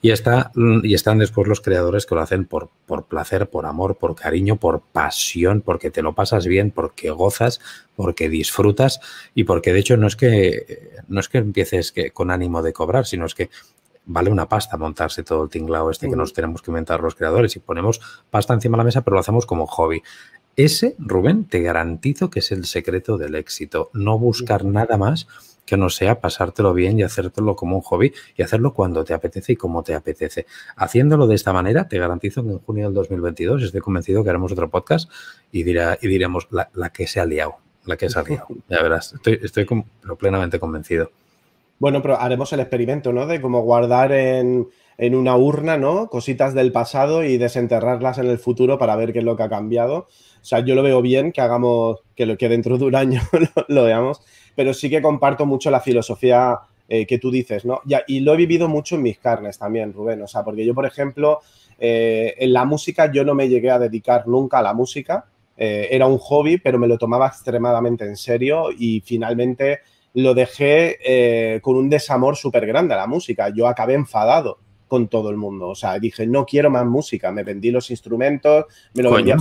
Y, está, y están después los creadores que lo hacen por, por placer, por amor, por cariño, por pasión, porque te lo pasas bien, porque gozas, porque disfrutas y porque de hecho no es que, no es que empieces que, con ánimo de cobrar, sino es que vale una pasta montarse todo el tinglao este que nos tenemos que inventar los creadores y ponemos pasta encima de la mesa, pero lo hacemos como hobby. Ese, Rubén, te garantizo que es el secreto del éxito. No buscar nada más que no sea pasártelo bien y hacértelo como un hobby y hacerlo cuando te apetece y como te apetece. Haciéndolo de esta manera, te garantizo que en junio del 2022 estoy convencido que haremos otro podcast y, dirá, y diremos la, que se ha liado. la que he salido. Ya verás, estoy, estoy plenamente convencido. Bueno, pero haremos el experimento, ¿no? De cómo guardar en, en una urna, ¿no? Cositas del pasado y desenterrarlas en el futuro para ver qué es lo que ha cambiado. O sea, yo lo veo bien que hagamos, que, lo, que dentro de un año lo, veamos, pero sí que comparto mucho la filosofía eh, que tú dices, ¿no? Y lo he vivido mucho en mis carnes también, Rubén. O sea, porque yo, por ejemplo, eh, en la música yo no me llegué a dedicar nunca a la música. Eh, era un hobby, pero me lo tomaba extremadamente en serio y finalmente lo dejé con un desamor súper grande a la música. Yo acabé enfadado con todo el mundo. O sea, dije, no quiero más música. Me vendí los instrumentos, me lo vendí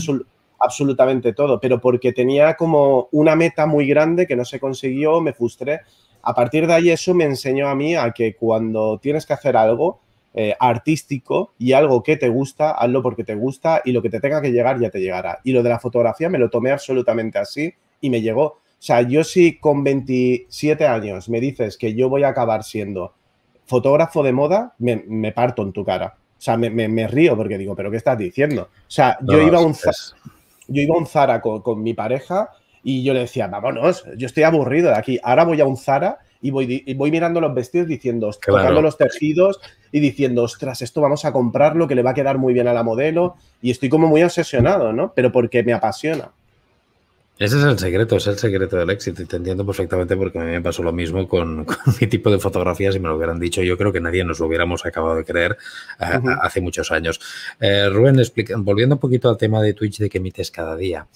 absolutamente todo, pero porque tenía como una meta muy grande que no se consiguió, me frustré. A partir de ahí eso me enseñó a mí a que cuando tienes que hacer algo eh, artístico y algo que te gusta, hazlo porque te gusta y lo que te tenga que llegar ya te llegará. Y lo de la fotografía me lo tomé absolutamente así y me llegó. O sea, yo si con 27 años me dices que yo voy a acabar siendo fotógrafo de moda, me, parto en tu cara. O sea, me, río porque digo, ¿pero qué estás diciendo? O sea, yo, iba, a un, yo iba a un Zara con, mi pareja y yo le decía, vámonos, yo estoy aburrido de aquí. Ahora voy a un Zara y voy, voy mirando los vestidos diciendo, tocando los tejidos y diciendo, ostras, esto vamos a comprarlo, que le va a quedar muy bien a la modelo. Y estoy como muy obsesionado, ¿no? Pero porque me apasiona. Ese es el secreto, es el secreto del éxito y te entiendo perfectamente porque a mí me pasó lo mismo con, mi tipo de fotografías y me lo hubieran dicho. Yo creo que nadie nos lo hubiéramos acabado de creer eh, hace muchos años. Eh, Rubén, explica, volviendo un poquito al tema de Twitch de que emites cada día,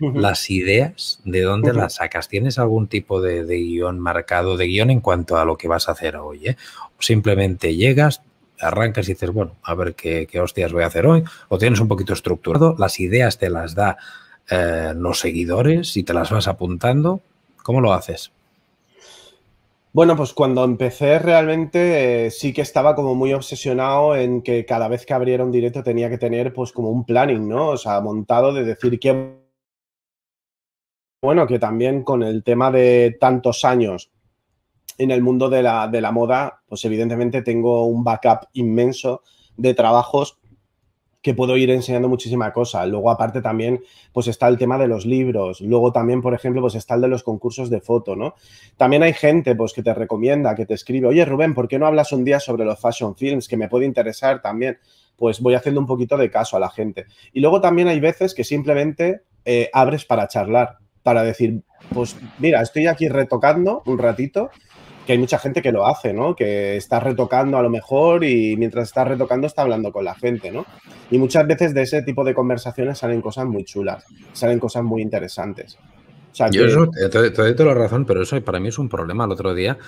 las ideas, ¿de dónde las sacas? ¿Tienes algún tipo de, guion marcado, de guion en cuanto a lo que vas a hacer hoy? Eh? ¿O simplemente llegas, arrancas y dices, bueno, a ver qué, qué hostias voy a hacer hoy? ¿O tienes un poquito estructurado? ¿Las ideas te las da? Eh, los seguidores y te las vas apuntando? ¿Cómo lo haces? Bueno, pues cuando empecé realmente eh, sí que estaba como muy obsesionado en que cada vez que abriera un directo tenía que tener pues como un planning, ¿no? O sea, montado de decir que... Bueno, que también con el tema de tantos años en el mundo de la, de la moda, pues evidentemente tengo un backup inmenso de trabajos que puedo ir enseñando muchísima cosa. Luego, aparte, también, pues está el tema de los libros. Luego también, por ejemplo, pues está el de los concursos de foto, ¿no? También hay gente, pues, que te recomienda, que te escribe, oye, Rubén, ¿por qué no hablas un día sobre los fashion films? Que me puede interesar también. Pues voy haciendo un poquito de caso a la gente. Y luego también hay veces que simplemente eh, abres para charlar, para decir, pues mira, estoy aquí retocando un ratito que hay mucha gente que lo hace, ¿no? Que está retocando a lo mejor y mientras está retocando está hablando con la gente, ¿no? Y muchas veces de ese tipo de conversaciones salen cosas muy chulas, salen cosas muy interesantes. Yo eso, te, doy toda la razón, pero eso para mí es un problema. El otro día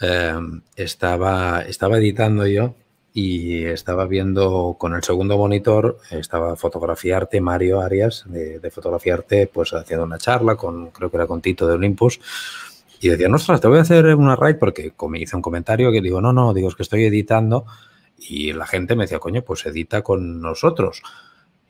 eh, estaba, estaba editando yo y estaba viendo con el segundo monitor, estaba fotografiarte Mario Arias de, de fotografiarte, pues haciendo una charla con, creo que era con Tito de Olympus y decía, ostras, te voy a hacer una raid porque me hice un comentario que digo, no, no, digo, es que estoy editando. Y la gente me decía, coño, pues edita con nosotros.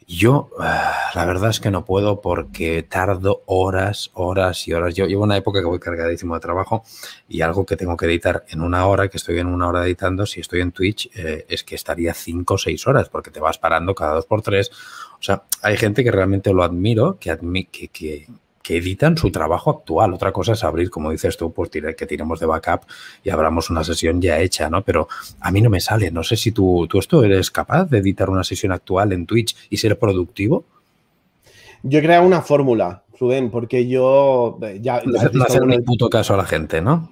Yo, ah, la verdad es que no puedo porque tardo horas, horas y horas. Yo llevo una época que voy cargadísimo de trabajo y algo que tengo que editar en una hora, que estoy en una hora editando, si estoy en Twitch, eh, es que estaría cinco o seis horas porque te vas parando cada dos por tres. O sea, hay gente que realmente lo admiro, que, que, que, que editan su trabajo actual. Otra cosa es abrir, como dices tú, pues que tiremos de backup y abramos una sesión ya hecha, ¿no? Pero a mí no me sale. No sé si tú, tú esto eres capaz de editar una sesión actual en Twitch y ser productivo. Yo he creado una fórmula, Rubén, porque yo eh, ya... no hacer un puto caso a la gente, ¿no?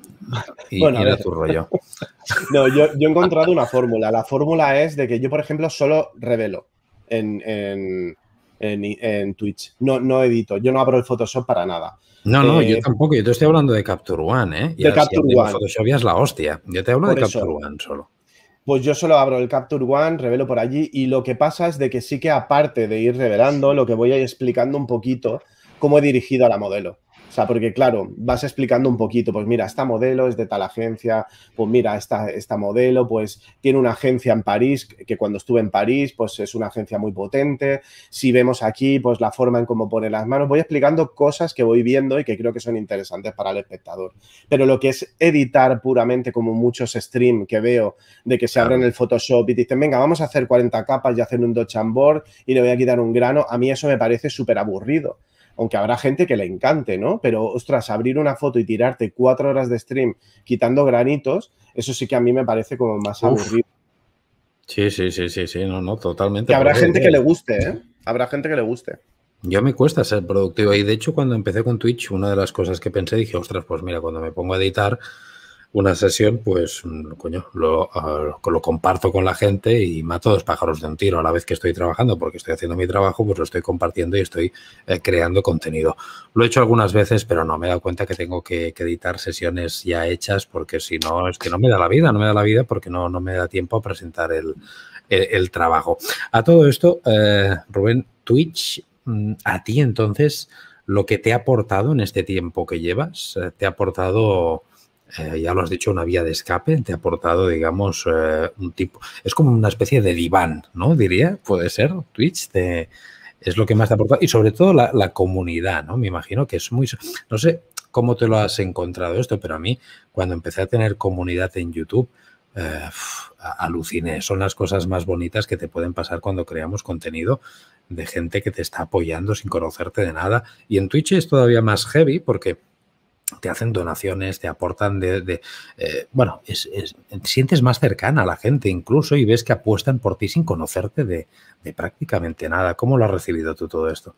Y bueno, era tu rollo. no, yo, he encontrado una fórmula. La fórmula es de que yo, por ejemplo, solo revelo en, en, Twitch. No, no edito, yo no abro el Photoshop para nada. No, no, yo eh, tampoco. Yo te estoy hablando de Capture One, ¿eh? de Capture One. Photoshop ya es la hostia. Yo te hablo de Capture One solo. Pues yo solo abro el Capture One, revelo por allí y lo que pasa es de que sí que aparte de ir revelando, lo que voy a ir explicando un poquito cómo he dirigido a la modelo. O sea, porque claro, vas explicando un poquito, pues mira, esta modelo es de tal agencia, pues mira, esta, esta modelo pues tiene una agencia en París, que cuando estuve en París pues es una agencia muy potente. Si vemos aquí pues la forma en cómo pone las manos, voy explicando cosas que voy viendo y que creo que son interesantes para el espectador. Pero lo que es editar puramente como muchos stream que veo de que se abren el Photoshop y dicen, venga, vamos a hacer 40 capas y hacer un dodge and board y le voy a quitar un grano, a mí eso me parece súper aburrido. Aunque habrá gente que le encante, ¿no? Pero, ostras, abrir una foto y tirarte cuatro horas de stream quitando granitos, eso sí que a mí me parece como más aburrido. Sí, sí, sí, sí, sí, no, no, totalmente. Que habrá gente que le guste, ¿eh? Habrá gente que le guste. Yo me cuesta ser productivo y de hecho cuando empecé con Twitch, una de las cosas que pensé, dije, ostras, pues mira, cuando me pongo a editar, una sesión, pues, mm, coño, lo, ah, lo, comparto con la gente y mato dos pájaros de un tiro a la vez que estoy trabajando, porque estoy haciendo mi trabajo, pues lo estoy compartiendo y estoy eh, creando contenido. Lo he hecho algunas veces, pero no me he dado cuenta que tengo que, editar sesiones ya hechas, porque si no, es que no me da la vida, no me da la vida porque no, no me da tiempo a presentar el, el, trabajo. A todo esto, eh, Rubén, Twitch, mm, a ti entonces, lo que te ha aportado en este tiempo que llevas, eh, te ha aportado eh, ya lo has dicho, una vía de escape, te ha aportado, digamos, eh, un tipo, es como una especie de diván, ¿no? Diría, puede ser, Twitch, es lo que más te ha aportado, y sobre todo la, comunidad, ¿no? Me imagino que es muy, no sé cómo te lo has encontrado esto, pero a mí, cuando empecé a tener comunidad en YouTube, eh, aluciné, son las cosas más bonitas que te pueden pasar cuando creamos contenido de gente que te está apoyando sin conocerte de nada, y en Twitch es todavía más heavy porque te hacen donaciones, te aportan de... Eh, bueno, es, sientes más cercana a la gente incluso y ves que apuestan por ti sin conocerte de, prácticamente nada. ¿Cómo lo has recibido tú todo esto?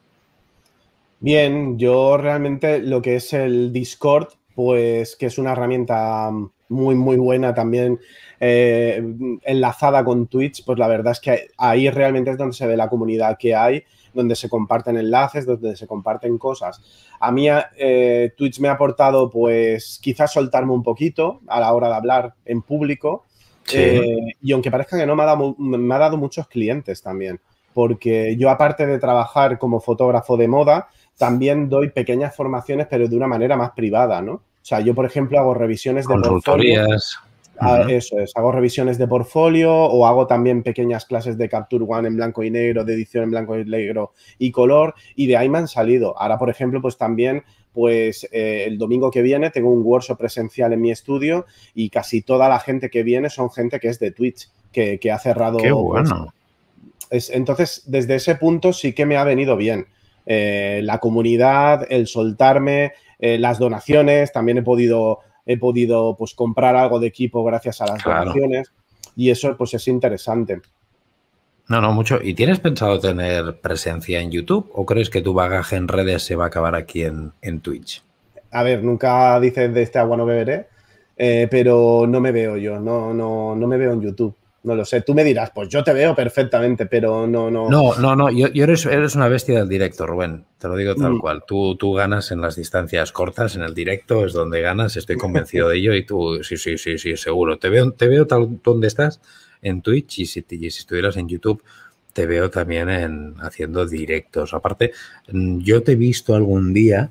Bien, yo realmente lo que es el Discord, pues que es una herramienta muy, muy buena también eh, enlazada con Twitch, pues la verdad es que ahí realmente es donde se ve la comunidad que hay donde se comparten enlaces, donde se comparten cosas. A mí eh, Twitch me ha aportado, pues, quizás soltarme un poquito a la hora de hablar en público. Eh, y aunque parezca que no, me ha, dado, me ha dado muchos clientes también. Porque yo, aparte de trabajar como fotógrafo de moda, también doy pequeñas formaciones, pero de una manera más privada, ¿no? O sea, yo, por ejemplo, hago revisiones de consultorías. Ah, eso es, hago revisiones de portfolio o hago también pequeñas clases de Capture One en blanco y negro, de edición en blanco y negro y color, y de ahí me han salido. Ahora, por ejemplo, pues también, pues eh, el domingo que viene tengo un workshop presencial en mi estudio y casi toda la gente que viene son gente que es de Twitch, que, ha cerrado. Qué pues, bueno. entonces, desde ese punto sí que me ha venido bien. Eh, la comunidad, el soltarme, eh, las donaciones, también he podido he podido pues comprar algo de equipo gracias a las donaciones y eso pues es interesante. No, no, mucho. ¿Y tienes pensado tener presencia en YouTube o crees que tu bagaje en redes se va a acabar aquí en, en Twitch? A ver, nunca dices de este agua no beberé, eh, pero no me veo yo, no, no, no me veo en YouTube. No lo sé. Tú me dirás, pues yo te veo perfectamente, pero no, no. No, no, no. Yo, eres, eres, una bestia del directo, Rubén. Te lo digo tal mm. cual. Tú, tú ganas en las distancias cortas, en el directo es donde ganas. Estoy convencido de ello y tú, sí, sí, sí, sí, seguro. Te veo, te veo tal donde estás en Twitch y si, si estuvieras en YouTube, te veo también en haciendo directos. Aparte, mm, yo te he visto algún día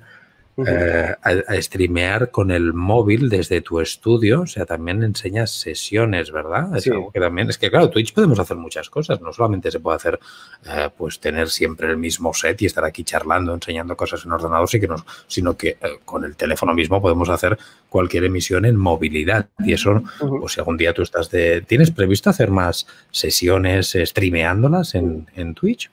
eh, a, streamear con el móvil desde tu estudio. O sea, también enseñas sesiones, ¿verdad? Es que también, es que claro, Twitch podemos hacer muchas cosas. No solamente se puede hacer, eh, pues tener siempre el mismo set y estar aquí charlando, enseñando cosas en ordenador, sino que eh, con el teléfono mismo podemos hacer cualquier emisión en movilidad. Y eso, pues si algún día tú estás de. ¿Tienes previsto hacer más sesiones streameándolas en, en Twitch?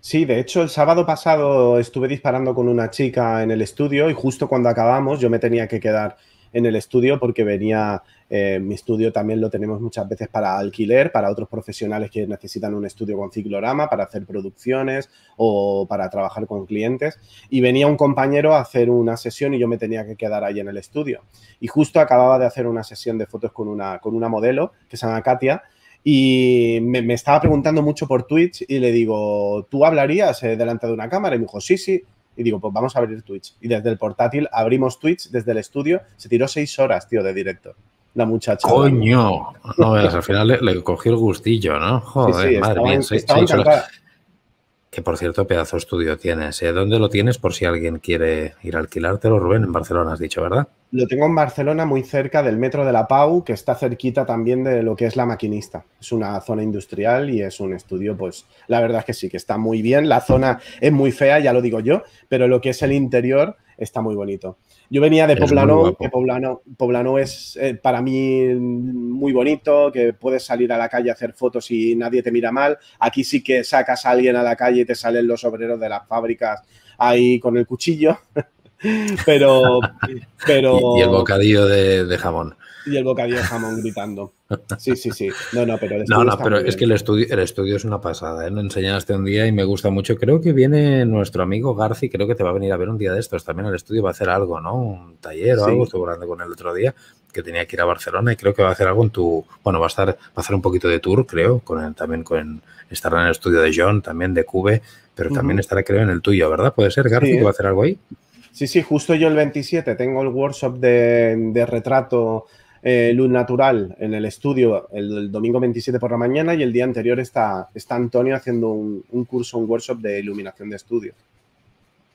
Sí, de hecho, el sábado pasado estuve disparando con una chica en el estudio y justo cuando acabamos yo me tenía que quedar en el estudio porque venía, eh, mi estudio también lo tenemos muchas veces para alquiler, para otros profesionales que necesitan un estudio con ciclorama para hacer producciones o para trabajar con clientes. Y venía un compañero a hacer una sesión y yo me tenía que quedar ahí en el estudio. Y justo acababa de hacer una sesión de fotos con una, con una modelo que se llama Katia y me, estaba preguntando mucho por Twitch y le digo, ¿tú hablarías eh, delante de una cámara? Y me dijo, sí, sí. Y digo, pues vamos a abrir Twitch. Y desde el portátil abrimos Twitch desde el estudio. Se tiró seis horas, tío, de directo. La muchacha. Coño. No, al final le, cogió el gustillo, ¿no? Joder, madre mía. Seis, horas. Que por cierto, pedazo estudio tienes. ¿eh? ¿Dónde lo tienes por si alguien quiere ir a alquilártelo, Rubén? En Barcelona has dicho, ¿verdad? Lo tengo en Barcelona, muy cerca del metro de la Pau, que está cerquita también de lo que es la maquinista. Es una zona industrial y es un estudio, pues la verdad es que sí, que está muy bien. La zona es muy fea, ya lo digo yo, pero lo que es el interior está muy bonito. Yo venía de Poblano, que Poblano, Poblano es eh, para mí muy bonito, que puedes salir a la calle a hacer fotos y nadie te mira mal. Aquí sí que sacas a alguien a la calle y te salen los obreros de las fábricas ahí con el cuchillo. pero, pero... Y, el bocadillo de jamón y el bocadillo de jamón gritando. Sí, sí, sí. No, no, pero, no, no, pero es que el estudio, el estudio es una pasada. ¿eh? Me enseñaste un día y me gusta mucho. Creo que viene nuestro amigo Garci, creo que te va a venir a ver un día de estos. También al estudio va a hacer algo, ¿no? Un taller o algo. Estuve hablando con él otro día que tenía que ir a Barcelona y creo que va a hacer algo en tu. Bueno, va a estar, va a hacer un poquito de tour, creo, con también con estará en el estudio de John, también de Cube, pero también estará, creo, en el tuyo, ¿verdad? ¿Puede ser, Garci, que va a hacer algo ahí? Sí, sí, justo yo el 27 tengo el workshop de, de retrato eh, luz natural en el estudio el, domingo 27 por la mañana y el día anterior está, está Antonio haciendo un, curso, un workshop de iluminación de estudio.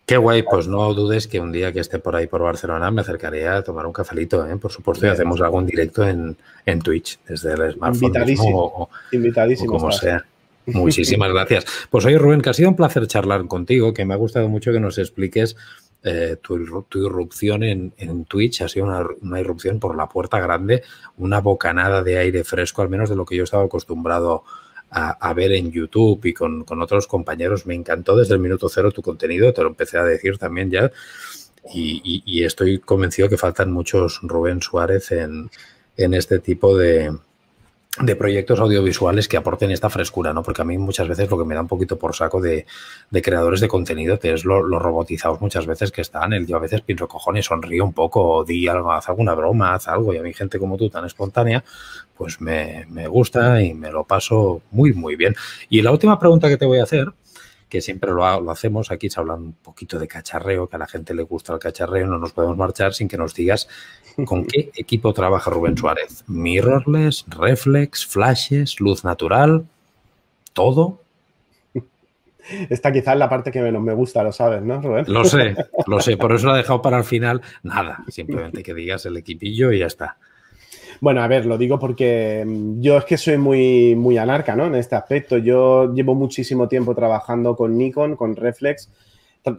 Qué guay, pues no dudes que un día que esté por ahí por Barcelona me acercaré a tomar un cafelito, ¿eh? por supuesto, y hacemos algo en directo en, Twitch, desde el smartphone. Invitadísimo. Invitadísimo. como sea. Muchísimas gracias. Pues oye, Rubén, que ha sido un placer charlar contigo, que me ha gustado mucho que nos expliques eh, tu, irrupción en, Twitch ha sido una, irrupción por la puerta grande, una bocanada de aire fresco, al menos de lo que yo estaba acostumbrado a, ver en YouTube y con, otros compañeros. Me encantó desde el minuto cero tu contenido, te lo empecé a decir también ya. Y, estoy convencido que faltan muchos Rubén Suárez en este tipo de, de proyectos audiovisuales que aporten esta frescura, ¿no? Porque a mí muchas veces lo que me da un poquito por saco de, creadores de contenido es los lo robotizados muchas veces que están. El, yo a veces pienso, cojones, sonríe un poco, di algo, haz alguna broma, haz algo. Y a mí gente como tú, tan espontánea, pues me, me gusta y me lo paso muy, muy bien. Y la última pregunta que te voy a hacer que siempre lo, lo, hacemos. Aquí se habla un poquito de cacharreo, que a la gente le gusta el cacharreo, no nos podemos marchar sin que nos digas con qué equipo trabaja Rubén Suárez. Mirrorless, reflex, flashes, luz natural, todo. Esta quizás es la parte que menos me gusta, lo sabes, ¿no, Rubén? Lo sé, lo sé, por eso lo he dejado para el final. Nada, simplemente que digas el equipillo y ya está. Bueno, a ver, lo digo porque mm, yo es que soy muy, muy anarca, ¿no? En este aspecto. Yo llevo muchísimo tiempo trabajando con Nikon, con Reflex.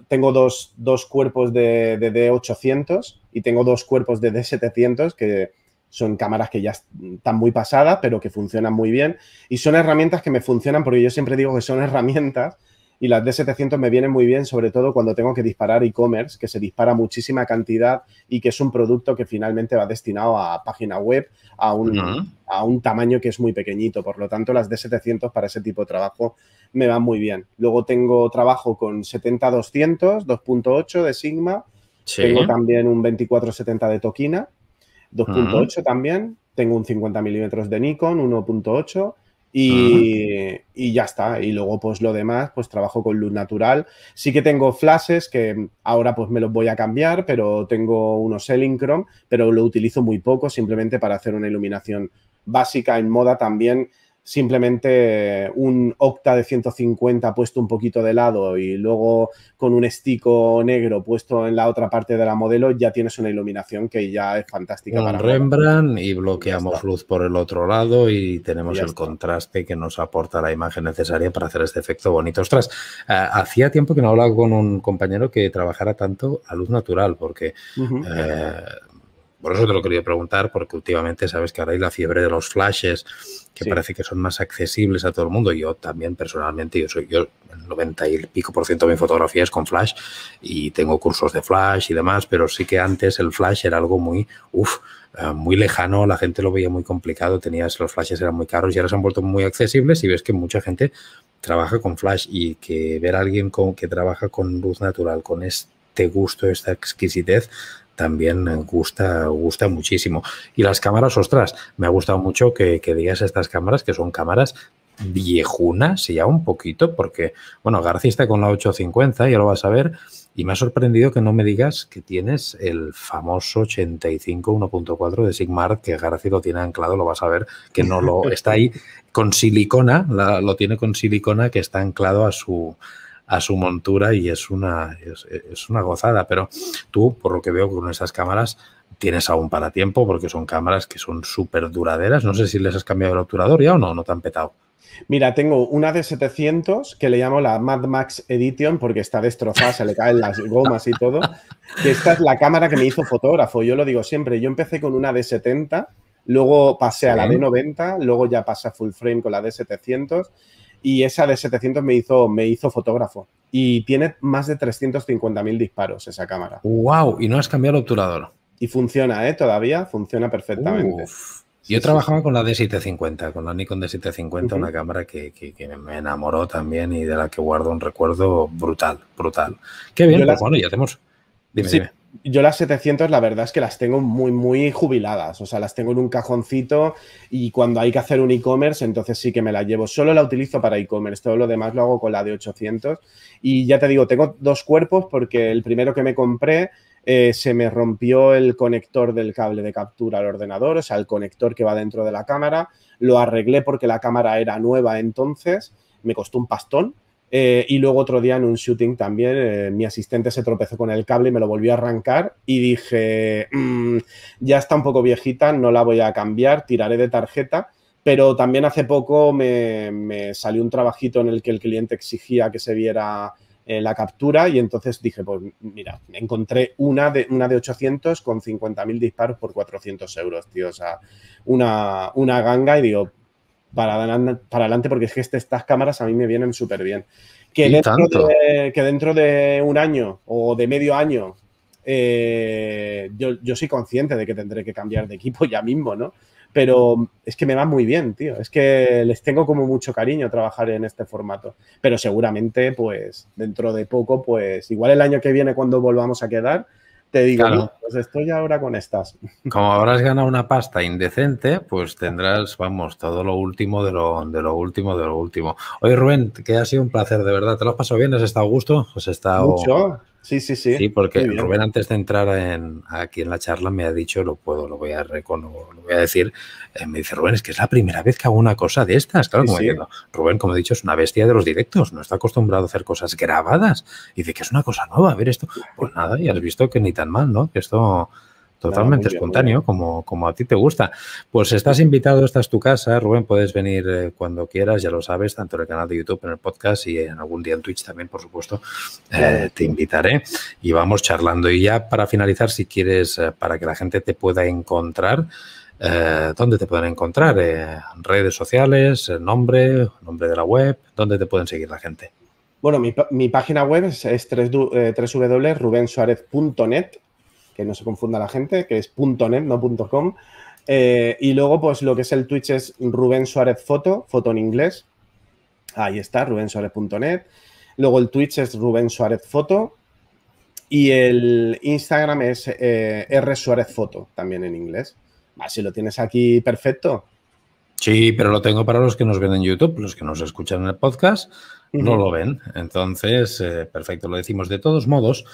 Tengo dos, cuerpos de, D800 y tengo dos cuerpos de D700 que son cámaras que ya están muy pasadas, pero que funcionan muy bien. Y son herramientas que me funcionan porque yo siempre digo que son herramientas y las D700 me vienen muy bien, sobre todo cuando tengo que disparar e-commerce, que se dispara muchísima cantidad y que es un producto que finalmente va destinado a página web, a un, a un tamaño que es muy pequeñito. Por lo tanto, las D700 para ese tipo de trabajo me van muy bien. Luego tengo trabajo con 70-200, 2.8 de Sigma. Tengo también un 24-70 de Tokina, 2.8 también. Tengo un 50 milímetros de Nikon, 1.8 y, ya está. Y luego, pues lo demás, pues trabajo con luz natural. Sí que tengo flashes que ahora pues me los voy a cambiar, pero tengo unos Chrome, pero lo utilizo muy poco, simplemente para hacer una iluminación básica en moda también simplemente un octa de 150 puesto un poquito de lado y luego con un estico negro puesto en la otra parte de la modelo, ya tienes una iluminación que ya es fantástica. Un Rembrandt y bloqueamos luz por el otro lado y tenemos el contraste que nos aporta la imagen necesaria para hacer este efecto bonito. Ostras, eh, hacía tiempo que no hablaba con un compañero que trabajara tanto a luz natural, porque por eso te lo quería preguntar, porque últimamente sabes que ahora hay la fiebre de los flashes, que parece que son más accesibles a todo el mundo. Yo también personalmente, yo soy yo, el 90 y pico por ciento de mi fotografía es con flash y tengo cursos de flash y demás, pero sí que antes el flash era algo muy, uff, eh, muy lejano, la gente lo veía muy complicado, tenías los flashes eran muy caros y ahora se han vuelto muy accesibles y ves que mucha gente trabaja con flash y que ver a alguien con, que trabaja con luz natural, con este gusto, esta exquisitez, también gusta, gusta muchísimo. Y las cámaras, ostras, me ha gustado mucho que, digas estas cámaras que son cámaras viejunas ya un poquito, porque, bueno, García está con la 850, ya lo vas a ver, y me ha sorprendido que no me digas que tienes el famoso 85 1.4 de Sigmar, que García lo tiene anclado, lo vas a ver, que no lo está ahí con silicona, lo tiene con silicona que está anclado a su, a su montura y es una, es, una gozada. Pero tú, por lo que veo con esas cámaras, tienes aún para tiempo porque son cámaras que son súper duraderas. No sé si les has cambiado el obturador ya o no, no te han petado. Mira, tengo una de 700 que le llamo la Mad Max Edition porque está destrozada, se le caen las gomas y todo. Que esta es la cámara que me hizo fotógrafo. Yo lo digo siempre. Yo empecé con una de 70, luego pasé a la de 90, luego ya pasé a full frame con la de 700 y esa de 700 me hizo, me hizo fotógrafo. y tiene más de 350.000 disparos esa cámara. ¡Wow! Y no has cambiado el obturador. Y funciona, ¿eh? Todavía funciona perfectamente. Yo trabajaba con la D750, con la Nikon D750, una cámara que, me enamoró también y de la que guardo un recuerdo brutal, brutal. Qué bien, pues bueno, ya tenemos. Dime, Yo las 700 la verdad es que las tengo muy, muy jubiladas, o sea, las tengo en un cajoncito y cuando hay que hacer un e-commerce, entonces sí que me la llevo. Solo la utilizo para e-commerce, todo lo demás lo hago con la de 800 y ya te digo, tengo dos cuerpos porque el primero que me compré eh, se me rompió el conector del cable de captura al ordenador, o sea, el conector que va dentro de la cámara. Lo arreglé porque la cámara era nueva entonces, me costó un pastón. Eh, y luego otro día en un shooting también, eh, mi asistente se tropezó con el cable y me lo volvió a arrancar y dije, mm, ya está un poco viejita, no la voy a cambiar, tiraré de tarjeta. Pero también hace poco me, salió un trabajito en el que el cliente exigía que se viera eh, la captura y entonces dije, pues mira, encontré una de, una de 800 con 50.000 disparos por 400 euros, tío. O sea, una, una ganga y digo, para, para adelante porque es que este, estas cámaras a mí me vienen súper bien. Que dentro, de, que dentro de un año o de medio año eh, yo, yo soy consciente de que tendré que cambiar de equipo ya mismo, ¿no? pero es que me va muy bien, tío. Es que les tengo como mucho cariño trabajar en este formato. Pero seguramente, pues, dentro de poco, pues, igual el año que viene cuando volvamos a quedar, te digo, pues estoy ahora con estas. Como habrás ganado una pasta indecente, pues tendrás, vamos, todo lo último de lo, de lo último de lo último. Oye, Rubén, que ha sido un placer, de verdad. ¿Te lo has pasado bien? ¿Has estado a gusto? ¿Has estado... Mucho. Sí, sí, sí. Sí, porque Rubén antes de entrar en, aquí en la charla me ha dicho, lo puedo, lo voy a, lo voy a decir, eh, me dice Rubén, es que es la primera vez que hago una cosa de estas. Claro, como Rubén, como he dicho, es una bestia de los directos, no está acostumbrado a hacer cosas grabadas. Y dice que es una cosa nueva, a ver esto. Pues nada, y has visto que ni tan mal, ¿no? Que esto totalmente espontáneo, como, como a ti te gusta. Pues estás invitado, esta es tu casa, Rubén, puedes venir eh, cuando quieras, ya lo sabes, tanto en el canal de YouTube, en el podcast y en algún día en Twitch también, por supuesto, eh, te invitaré y vamos charlando. Y ya para finalizar, si quieres, eh, para que la gente te pueda encontrar, ¿dónde te pueden encontrar? redes sociales, nombre, nombre de la web, ¿dónde te pueden seguir la gente? Bueno, mi, mi página web es, es www.rubensuarez.net que no se confunda la gente, que es .net, no .com. Eh, y luego, pues lo que es el Twitch es Rubén Suárez Foto, foto en inglés. Ahí está, rubensuárez.net. Luego el Twitch es Rubén Suárez Foto. Y el Instagram es eh, R Suárez Foto, también en inglés. si lo tienes aquí, perfecto. Sí, pero lo tengo para los que nos ven en YouTube, los que nos escuchan en el podcast no lo ven. Entonces, eh, perfecto, lo decimos. De todos modos,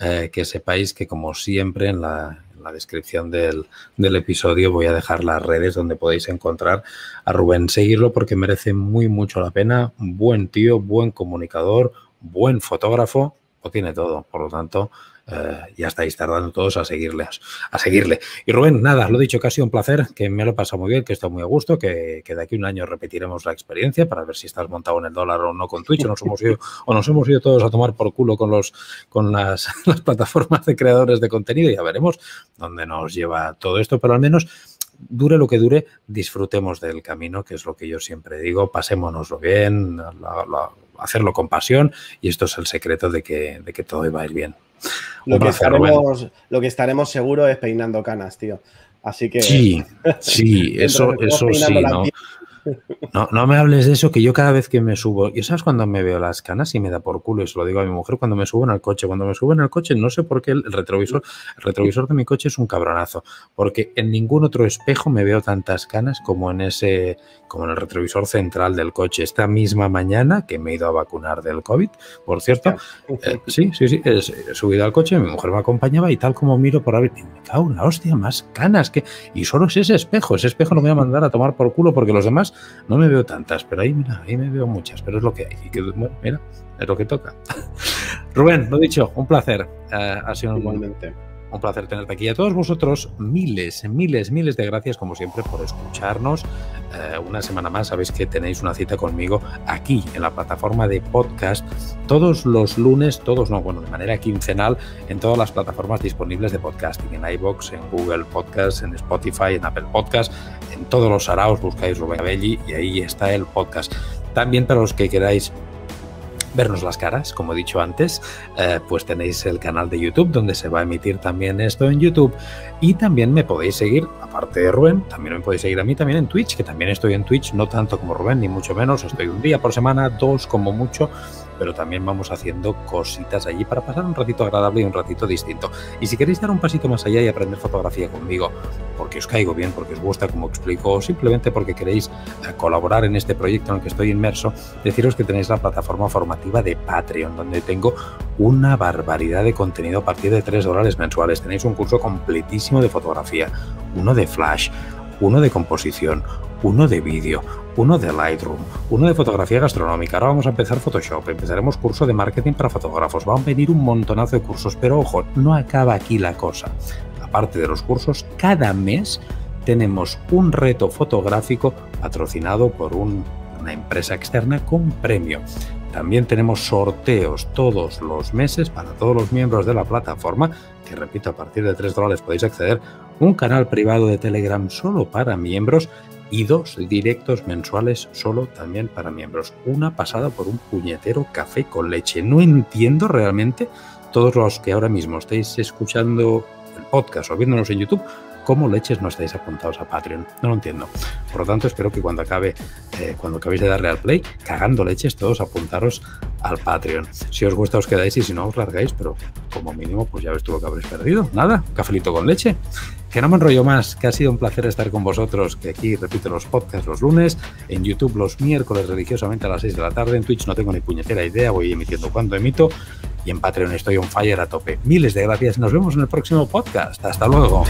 eh, que sepáis que como siempre en la, descripción del, episodio voy a dejar las redes donde podéis encontrar a Rubén. Seguirlo porque merece muy mucho la pena. Buen tío, buen comunicador, buen fotógrafo, lo tiene todo. Por lo tanto, eh, ya estáis tardando todos a seguirle, a seguirle. Y Rubén, nada, lo he dicho, casi un placer, que me lo he pasado muy bien, que estoy muy a gusto, que, de aquí un año repetiremos la experiencia para ver si estás montado en el dólar o no con Twitch, o nos hemos ido, o nos hemos ido todos a tomar por culo con los con las, las plataformas de creadores de contenido, y ya veremos dónde nos lleva todo esto, pero al menos dure lo que dure, disfrutemos del camino, que es lo que yo siempre digo, pasémonoslo bien, hacerlo con pasión, y esto es el secreto de que, de que todo va a ir bien. Lo que, estaremos, lo que estaremos seguro es peinando canas, tío. Así que. Sí, sí, eso, eso sí, ¿no? No, no me hables de eso, que yo cada vez que me subo, y sabes cuando me veo las canas y me da por culo, y se lo digo a mi mujer cuando me subo en el coche, cuando me subo en el coche, no sé por qué el retrovisor, el retrovisor de mi coche es un cabronazo, porque en ningún otro espejo me veo tantas canas como en ese, como en el retrovisor central del coche. Esta misma mañana que me he ido a vacunar del COVID, por cierto, eh, sí, sí, sí, he subido al coche, mi mujer me acompañaba y tal como miro por ahí, me cago una hostia, más canas que, y solo es ese espejo, ese espejo lo voy a mandar a tomar por culo porque los demás no me veo tantas, pero ahí, mira, ahí me veo muchas, pero es lo que hay. Y que, bueno, mira, es lo que toca. Rubén, lo dicho, un placer. Uh, ha sido Igualmente. Un placer tenerte aquí. A todos vosotros, miles, miles, miles de gracias, como siempre, por escucharnos. Eh, una semana más, sabéis que tenéis una cita conmigo aquí, en la plataforma de podcast, todos los lunes, todos no, bueno, de manera quincenal, en todas las plataformas disponibles de podcasting, en iBox, en Google Podcast, en Spotify, en Apple Podcast, en todos los araos buscáis Rubén Abelli y ahí está el podcast. También para los que queráis vernos las caras, como he dicho antes, eh, pues tenéis el canal de YouTube donde se va a emitir también esto en YouTube. Y también me podéis seguir, aparte de Rubén, también me podéis seguir a mí también en Twitch, que también estoy en Twitch, no tanto como Rubén, ni mucho menos, estoy un día por semana, dos como mucho, pero también vamos haciendo cositas allí para pasar un ratito agradable y un ratito distinto. Y si queréis dar un pasito más allá y aprender fotografía conmigo, porque os caigo bien, porque os gusta como explico, o simplemente porque queréis eh, colaborar en este proyecto en el que estoy inmerso, deciros que tenéis la plataforma formativa de Patreon, donde tengo una barbaridad de contenido a partir de 3 dólares mensuales. Tenéis un curso completísimo de fotografía, uno de flash, uno de composición, uno de vídeo, uno de Lightroom, uno de fotografía gastronómica. Ahora vamos a empezar Photoshop, empezaremos curso de marketing para fotógrafos. Van a venir un montonazo de cursos, pero ojo, no acaba aquí la cosa. Aparte de los cursos, cada mes tenemos un reto fotográfico patrocinado por una empresa externa con premio. También tenemos sorteos todos los meses para todos los miembros de la plataforma, que repito, a partir de 3 dólares podéis acceder, un canal privado de Telegram solo para miembros y dos directos mensuales solo también para miembros. Una pasada por un puñetero café con leche. No entiendo realmente todos los que ahora mismo estáis escuchando el podcast o viéndonos en YouTube cómo leches no estáis apuntados a Patreon. No lo entiendo. Por lo tanto, espero que cuando acabe, eh, cuando acabéis de darle al play, cagando leches, todos apuntaros al Patreon. Si os gusta, os quedáis y si no, os largáis, pero como mínimo, pues ya ves tú lo que habréis perdido. Nada, cafelito con leche. Que no me enrollo más, que ha sido un placer estar con vosotros, que aquí repito los podcasts los lunes, en YouTube los miércoles religiosamente a las 6 de la tarde, en Twitch no tengo ni puñetera idea, voy emitiendo cuando emito, y en Patreon estoy on fire a tope. Miles de gracias, nos vemos en el próximo podcast. Hasta luego.